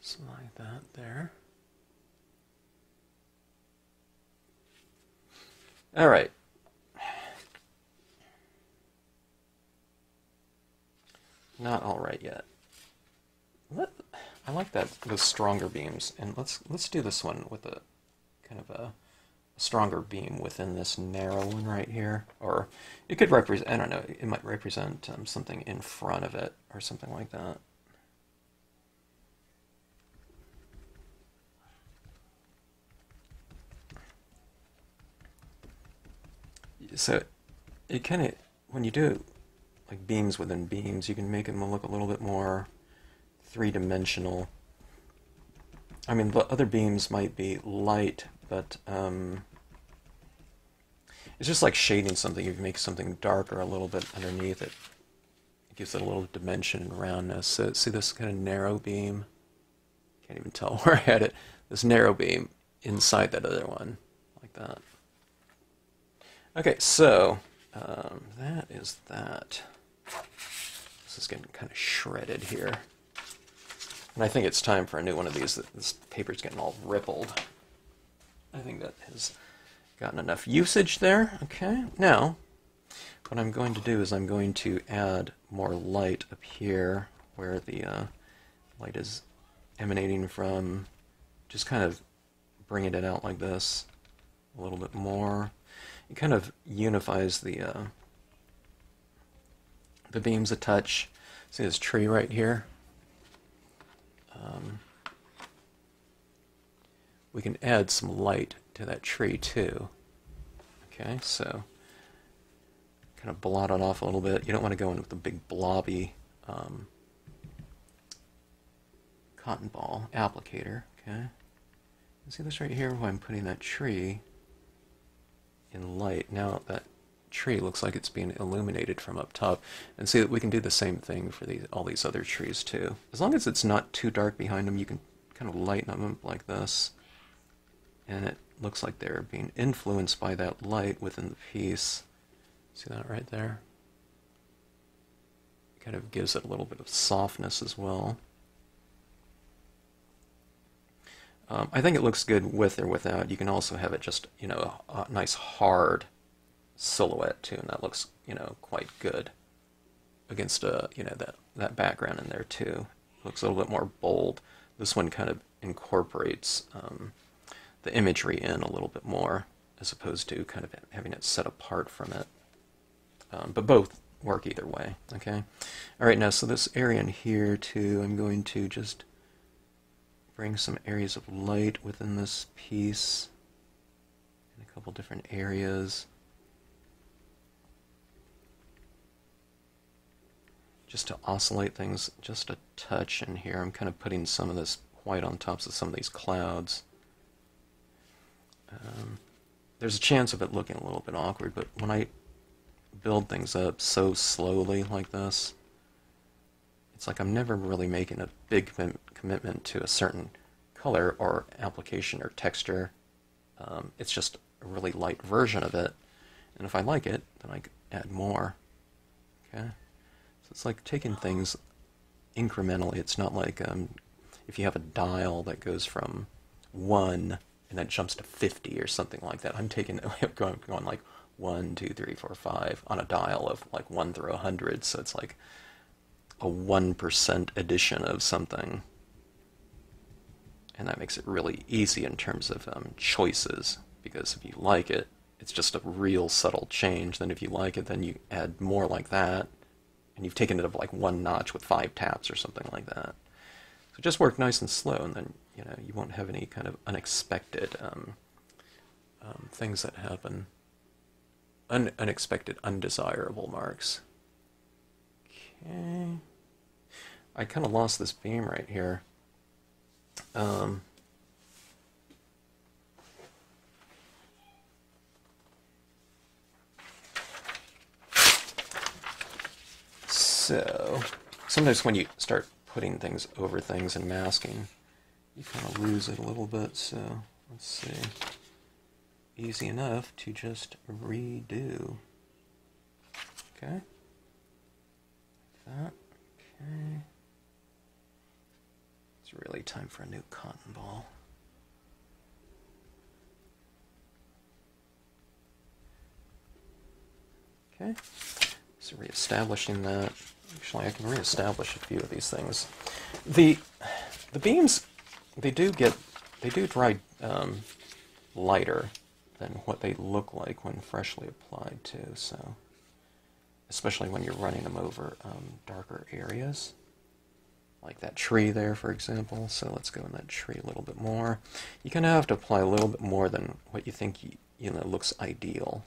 A: something like that there. All right. Not all right yet. Let, I like that the stronger beams, and let's let's do this one with a kind of a, stronger beam within this narrow one right here, or it could represent I don't know it might represent um, something in front of it or something like that. So it kind of when you do like beams within beams, you can make them look a little bit more three-dimensional. I mean, the other beams might be light, but um, it's just like shading something. You can make something darker a little bit underneath it. It gives it a little dimension and roundness. So see this kind of narrow beam? Can't even tell [laughs] where I had it. This narrow beam inside that other one, like that. Okay, so um, that is that. This is getting kind of shredded here. And I think it's time for a new one of these. This paper's getting all rippled. I think that has gotten enough usage there. Okay, now what I'm going to do is I'm going to add more light up here where the uh, light is emanating from. Just kind of bringing it out like this a little bit more it kind of unifies the uh, the beams a touch. See this tree right here? Um, we can add some light to that tree too. Okay, so kind of blot it off a little bit. You don't want to go in with a big blobby um, cotton ball applicator. Okay, see this right here where I'm putting that tree in light. Now that tree looks like it's being illuminated from up top. And see that we can do the same thing for these, all these other trees too. As long as it's not too dark behind them, you can kind of lighten them up like this. And it looks like they're being influenced by that light within the piece. See that right there? kind of gives it a little bit of softness as well. Um, I think it looks good with or without. You can also have it just, you know, a, a nice hard silhouette too, and that looks, you know, quite good against a, uh, you know, that that background in there too. looks a little bit more bold. This one kind of incorporates um, the imagery in a little bit more, as opposed to kind of having it set apart from it. Um, but both work either way. Okay. All right. Now, so this area in here too, I'm going to just bring some areas of light within this piece in a couple different areas. Just to oscillate things just a touch in here. I'm kind of putting some of this white on tops of some of these clouds. Um, there's a chance of it looking a little bit awkward, but when I build things up so slowly like this, it's like I'm never really making a big commitment to a certain color or application or texture. Um, it's just a really light version of it. And if I like it, then I add more. Okay? So it's like taking things incrementally. It's not like um, if you have a dial that goes from 1 and then jumps to 50 or something like that. I'm taking [laughs] going, going like 1, 2, 3, 4, 5 on a dial of like 1 through 100. So it's like a 1% addition of something. And that makes it really easy in terms of um, choices, because if you like it, it's just a real subtle change. Then if you like it, then you add more like that, and you've taken it up like one notch with five taps or something like that. So just work nice and slow, and then you know you won't have any kind of unexpected um, um, things that happen, Un- unexpected, undesirable marks. Okay. I kind of lost this beam right here. Um, so, sometimes when you start putting things over things and masking, you kind of lose it a little bit. So, let's see. Easy enough to just redo. Okay. That. Okay. Really time for a new cotton ball. Okay, so reestablishing that. Actually, I can reestablish a few of these things. The the beams, they do get, they do dry um, lighter than what they look like when freshly applied to, So, especially when you're running them over um, darker areas like that tree there, for example. So let's go in that tree a little bit more. You kind of have to apply a little bit more than what you think you, you know looks ideal.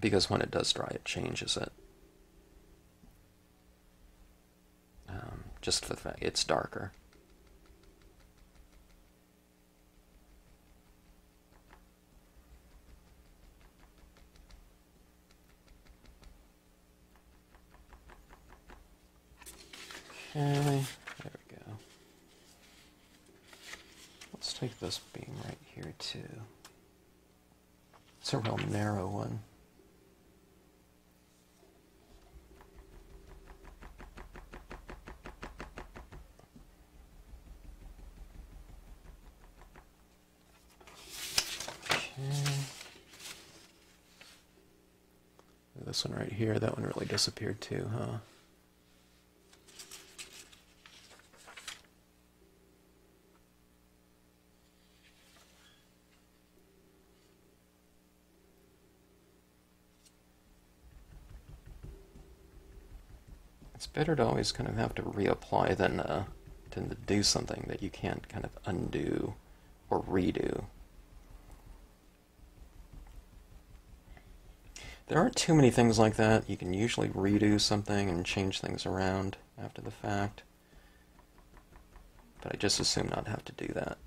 A: Because when it does dry, it changes it. Um, just for the fact it's darker. Okay, there we go. Let's take this beam right here too. It's a real narrow one. Okay. This one right here, that one really disappeared too, huh? Better to always kind of have to reapply than uh, than to do something that you can't kind of undo or redo. There aren't too many things like that. You can usually redo something and change things around after the fact. But I just assume not have to do that.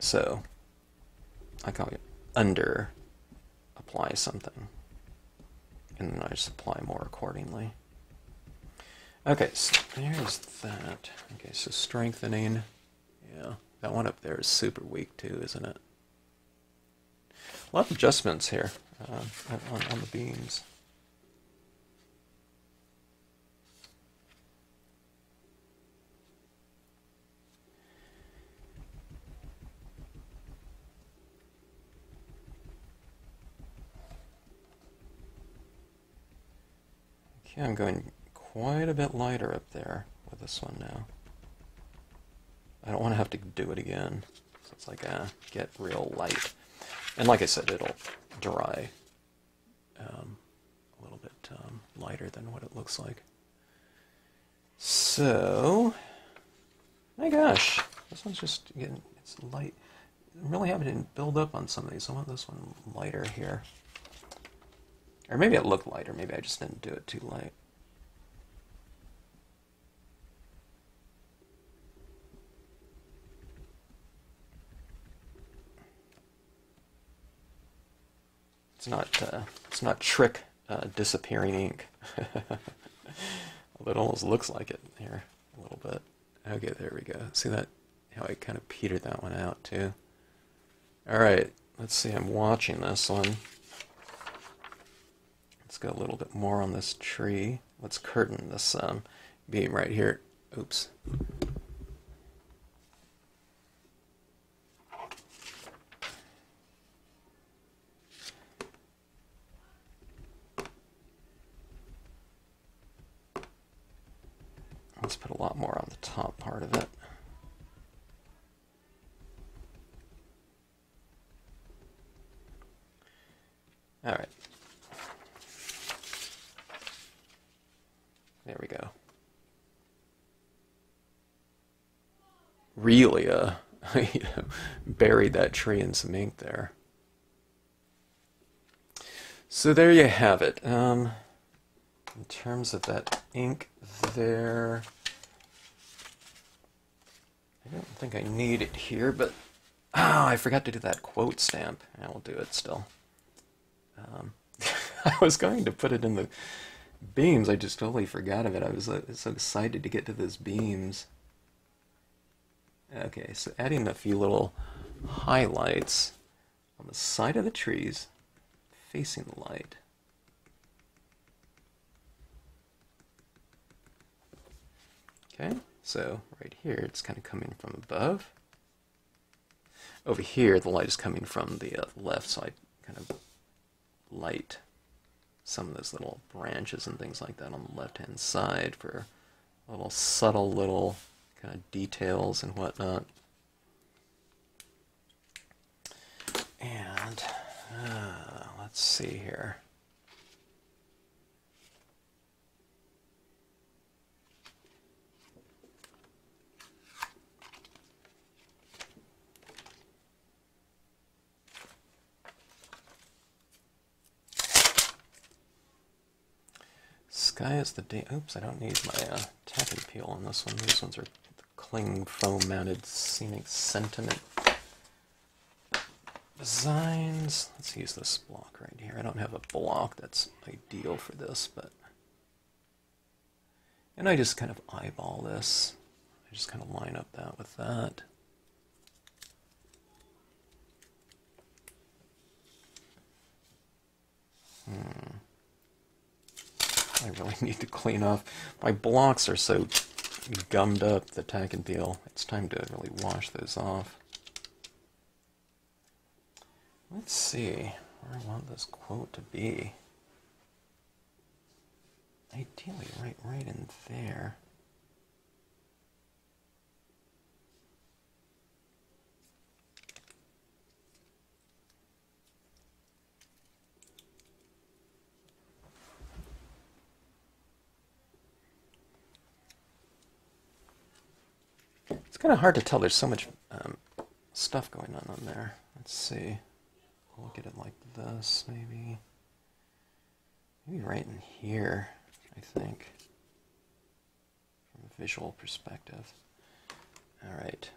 A: So, I call it under apply something. And then I just apply more accordingly. Okay, so there's that. Okay, so strengthening. Yeah, that one up there is super weak too, isn't it? A lot of adjustments here. uh, on, on the beams. Okay, I'm going quite a bit lighter up there with this one now. I don't want to have to do it again. So it's like, ah, get real light. And like I said, it'll dry um, a little bit um, lighter than what it looks like. So, my gosh, this one's just getting, it's light. I'm really having to build up on some of these. I want this one lighter here. Or maybe it looked lighter. Maybe I just didn't do it too light. It's not. Uh, it's not trick uh, disappearing ink. [laughs] it almost looks like it here a little bit. Okay, there we go. See that? How I kind of petered that one out too. All right. Let's see. I'm watching this one. Let's go a little bit more on this tree. Let's curtain this um, beam right here. Oops. Let's put a lot more on the top part of it. All right. There we go. Really, uh, [laughs] buried that tree in some ink there. So there you have it. Um, in terms of that ink there, I don't think I need it here, but oh, I forgot to do that quote stamp. I will do it still. Um, [laughs] I was going to put it in the beams. I just totally forgot of it. I was uh, so excited to get to those beams. Okay, so adding a few little highlights on the side of the trees facing the light. Okay, so right here it's kind of coming from above. Over here the light is coming from the uh, left, so I kind of light some of those little branches and things like that on the left hand side for little subtle little kind of details and whatnot. And uh, let's see here. Sky is the day. Oops, I don't need my uh, tack and peel on this one. These ones are cling foam mounted scenic sentiment designs. Let's use this block right here. I don't have a block that's ideal for this, but. And I just kind of eyeball this. I just kind of line up that with that. Hmm. I really [laughs] need to clean off. My blocks are so gummed up, the tack and peel. It's time to really wash those off. Let's see where I want this quote to be. Ideally, right, right in there. It's kind of hard to tell. There's so much um, stuff going on on there. Let's see. I'll look at it like this, maybe. Maybe right in here, I think. From a visual perspective. All right.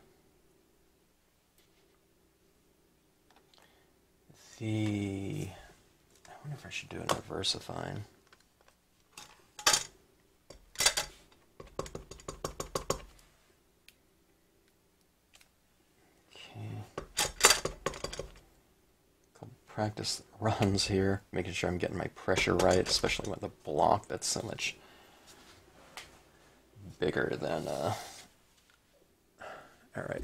A: The... I wonder if I should do an VersaFine. Practice runs here, making sure I'm getting my pressure right, especially with the block that's so much bigger than. Uh... All right.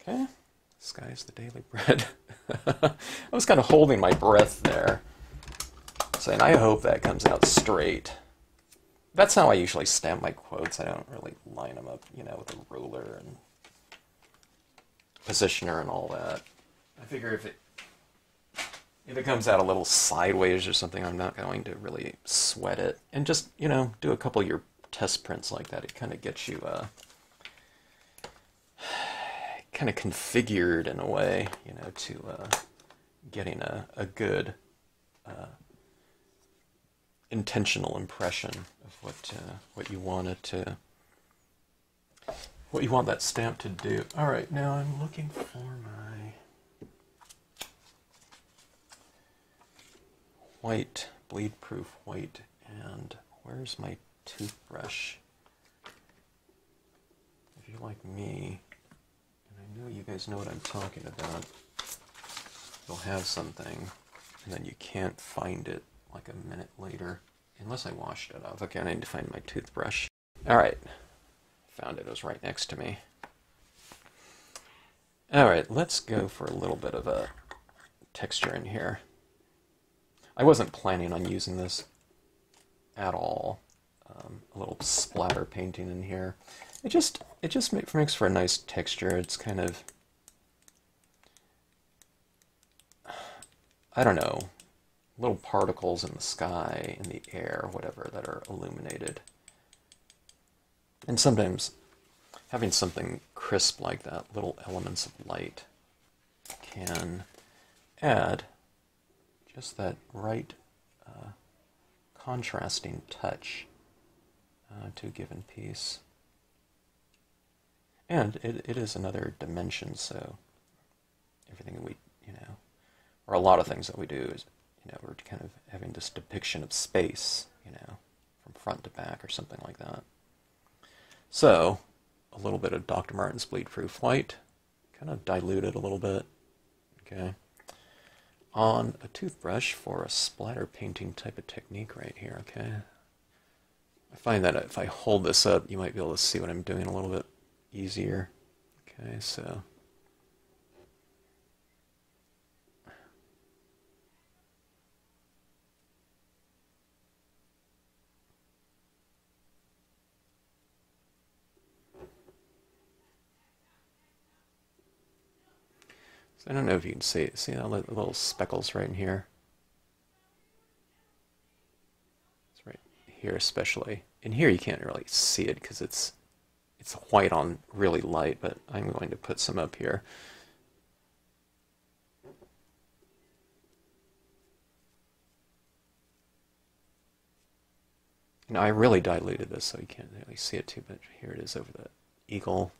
A: Okay. Sky's the daily bread. [laughs] I was kind of holding my breath there, saying, I hope that comes out straight. That's how I usually stamp my quotes. I don't really line them up, you know, with a ruler and positioner and all that. I figure if it if it comes out a little sideways or something, I'm not going to really sweat it. And just, you know, do a couple of your test prints like that. It kind of gets you uh, kind of configured in a way, you know, to uh, getting a, a good uh, intentional impression of what uh, what you want it to what you want that stamp to do. All right, now I'm looking for my white bleed proof white and where's my toothbrush? If you're like me, and I know you guys know what I'm talking about. You'll have something, and then you can't find it like a minute later, unless I washed it off. Okay, I need to find my toothbrush. All right, found it. It was right next to me. All right, let's go for a little bit of a texture in here. I wasn't planning on using this at all. Um, a little splatter painting in here. It just it just makes for a nice texture. It's kind of I don't know, little particles in the sky, in the air, whatever, that are illuminated. And sometimes having something crisp like that, little elements of light, can add just that right uh, contrasting touch uh, to a given piece. And it, it is another dimension, so everything we, you know, or a lot of things that we do is, you know, we're kind of having this depiction of space, you know, from front to back or something like that. So, a little bit of Dr. Martin's Bleed Proof White, kind of diluted a little bit, okay, on a toothbrush for a splatter painting type of technique right here, okay. I find that if I hold this up, you might be able to see what I'm doing a little bit easier. Okay, so So I don't know if you can see it. See all the little speckles right in here? It's right here especially. In here you can't really see it because it's it's white on really light, but I'm going to put some up here. Know, I really diluted this so you can't really see it too, but here it is over the eagle.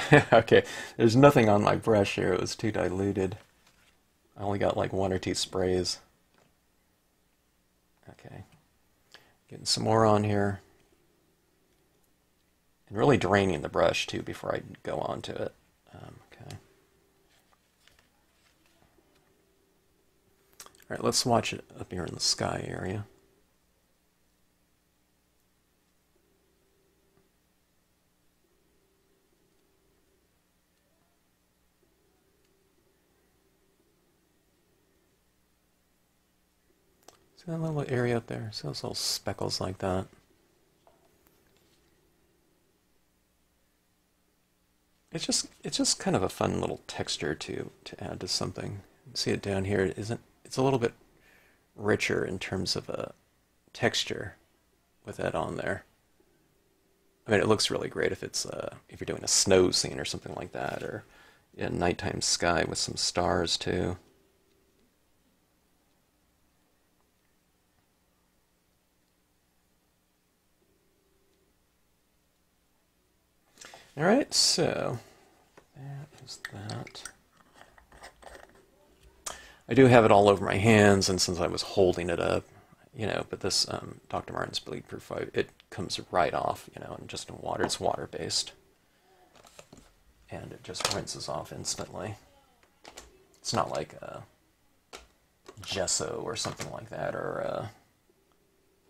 A: [laughs] okay, there's nothing on my brush here. It was too diluted. I only got like one or two sprays. Okay, getting some more on here. And really draining the brush too before I go on to it. Um, okay. All right, let's watch it up here in the sky area. See that little area up there? See those little speckles like that? It's just it's just kind of a fun little texture to to add to something. See it down here? It isn't it's a little bit richer in terms of a texture with that on there. I mean, it looks really great if it's uh, if you're doing a snow scene or something like that, or a nighttime sky with some stars too. All right, so that is that. I do have it all over my hands, and since I was holding it up, you know, but this um, Dr. Martin's bleed proof, it comes right off, you know, and just in water. It's water based, and it just rinses off instantly. It's not like a gesso or something like that, or a,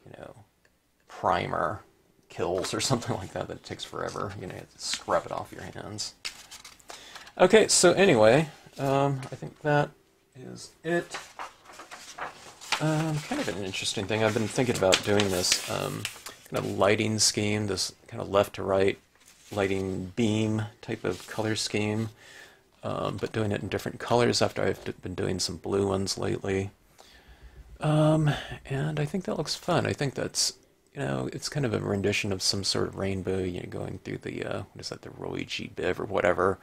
A: you know, primer Kilz or [laughs] something like that that takes forever. You know, you have to scrub it off your hands. Okay, so anyway, um, I think that is it. Um, kind of an interesting thing. I've been thinking about doing this um, kind of lighting scheme, this kind of left to right lighting beam type of color scheme, um, but doing it in different colors after I've been doing some blue ones lately. Um, and I think that looks fun. I think that's, you know, it's kind of a rendition of some sort of rainbow, you know, going through the, uh, what is that, the Roy G. Biv or whatever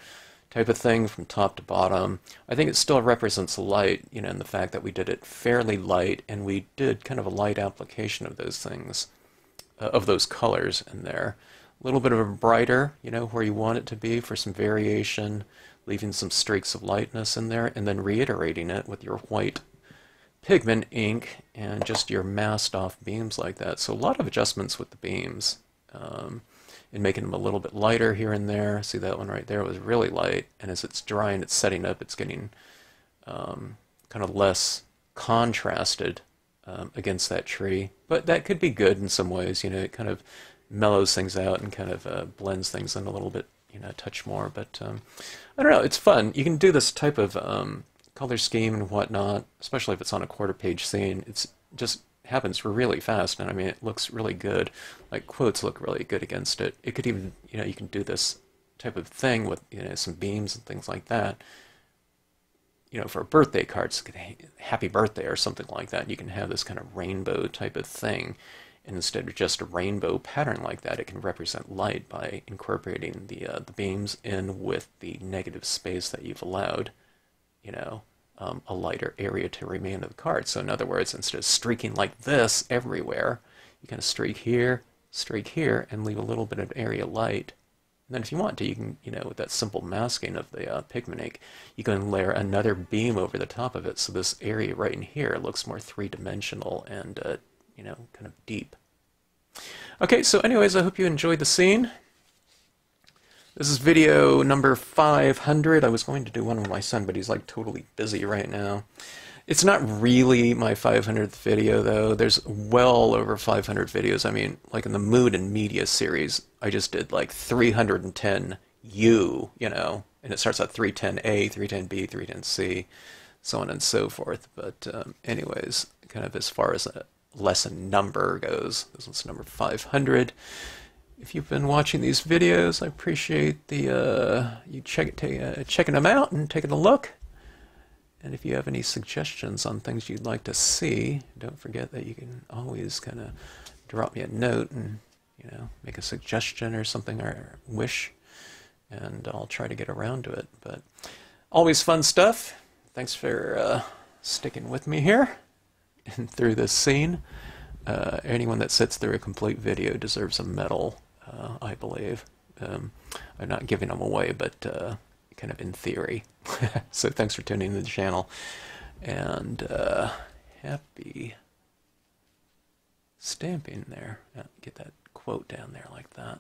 A: type of thing from top to bottom. I think it still represents light, you know, in the fact that we did it fairly light and we did kind of a light application of those things, uh, of those colors in there. A little bit of a brighter, you know, where you want it to be for some variation, leaving some streaks of lightness in there, and then reiterating it with your white pigment ink and just your masked off beams like that. So a lot of adjustments with the beams. Um, and making them a little bit lighter here and there. See that one right there was really light, and as it's drying, it's setting up, it's getting um, kind of less contrasted um, against that tree. But that could be good in some ways. You know, it kind of mellows things out and kind of uh, blends things in a little bit, you know, touch more. But um, I don't know, it's fun. You can do this type of um, color scheme and whatnot, especially if it's on a quarter page scene. It's just happens really fast, and I mean, it looks really good. Like quotes look really good against it. It could even, you know, you can do this type of thing with you know some beams and things like that. You know, for birthday cards, happy birthday or something like that. You can have this kind of rainbow type of thing. And instead of just a rainbow pattern like that, it can represent light by incorporating the uh, the beams in with the negative space that you've allowed. You know, um, a lighter area to remain of the card. So in other words, instead of streaking like this everywhere, you kind of streak here, streak here, and leave a little bit of area light. And then if you want to, you can, you know, with that simple masking of the uh, pigment ink, you can layer another beam over the top of it so this area right in here looks more three-dimensional and, uh, you know, kind of deep. Okay, so anyways, I hope you enjoyed the scene. This is video number 500. I was going to do one with my son, but he's like totally busy right now. It's not really my 500th video, though. There's well over 500 videos. I mean, like in the Mood and Media series, I just did like 310 U, you know, and it starts at 310A, 310B, 310C, so on and so forth. But, um, anyways, kind of as far as a lesson number goes, this one's number 500 if you've been watching these videos, I appreciate the uh, you check uh, checking them out and taking a look. And if you have any suggestions on things you'd like to see, don't forget that you can always kind of drop me a note and you know make a suggestion or something or wish, and I'll try to get around to it. But always fun stuff. Thanks for uh, sticking with me here and through this scene. Uh, anyone that sits through a complete video deserves a medal uh, I believe. Um, I'm not giving them away, but uh, kind of in theory. [laughs] so thanks for tuning in the channel, and uh, happy stamping there. get that quote down there like that.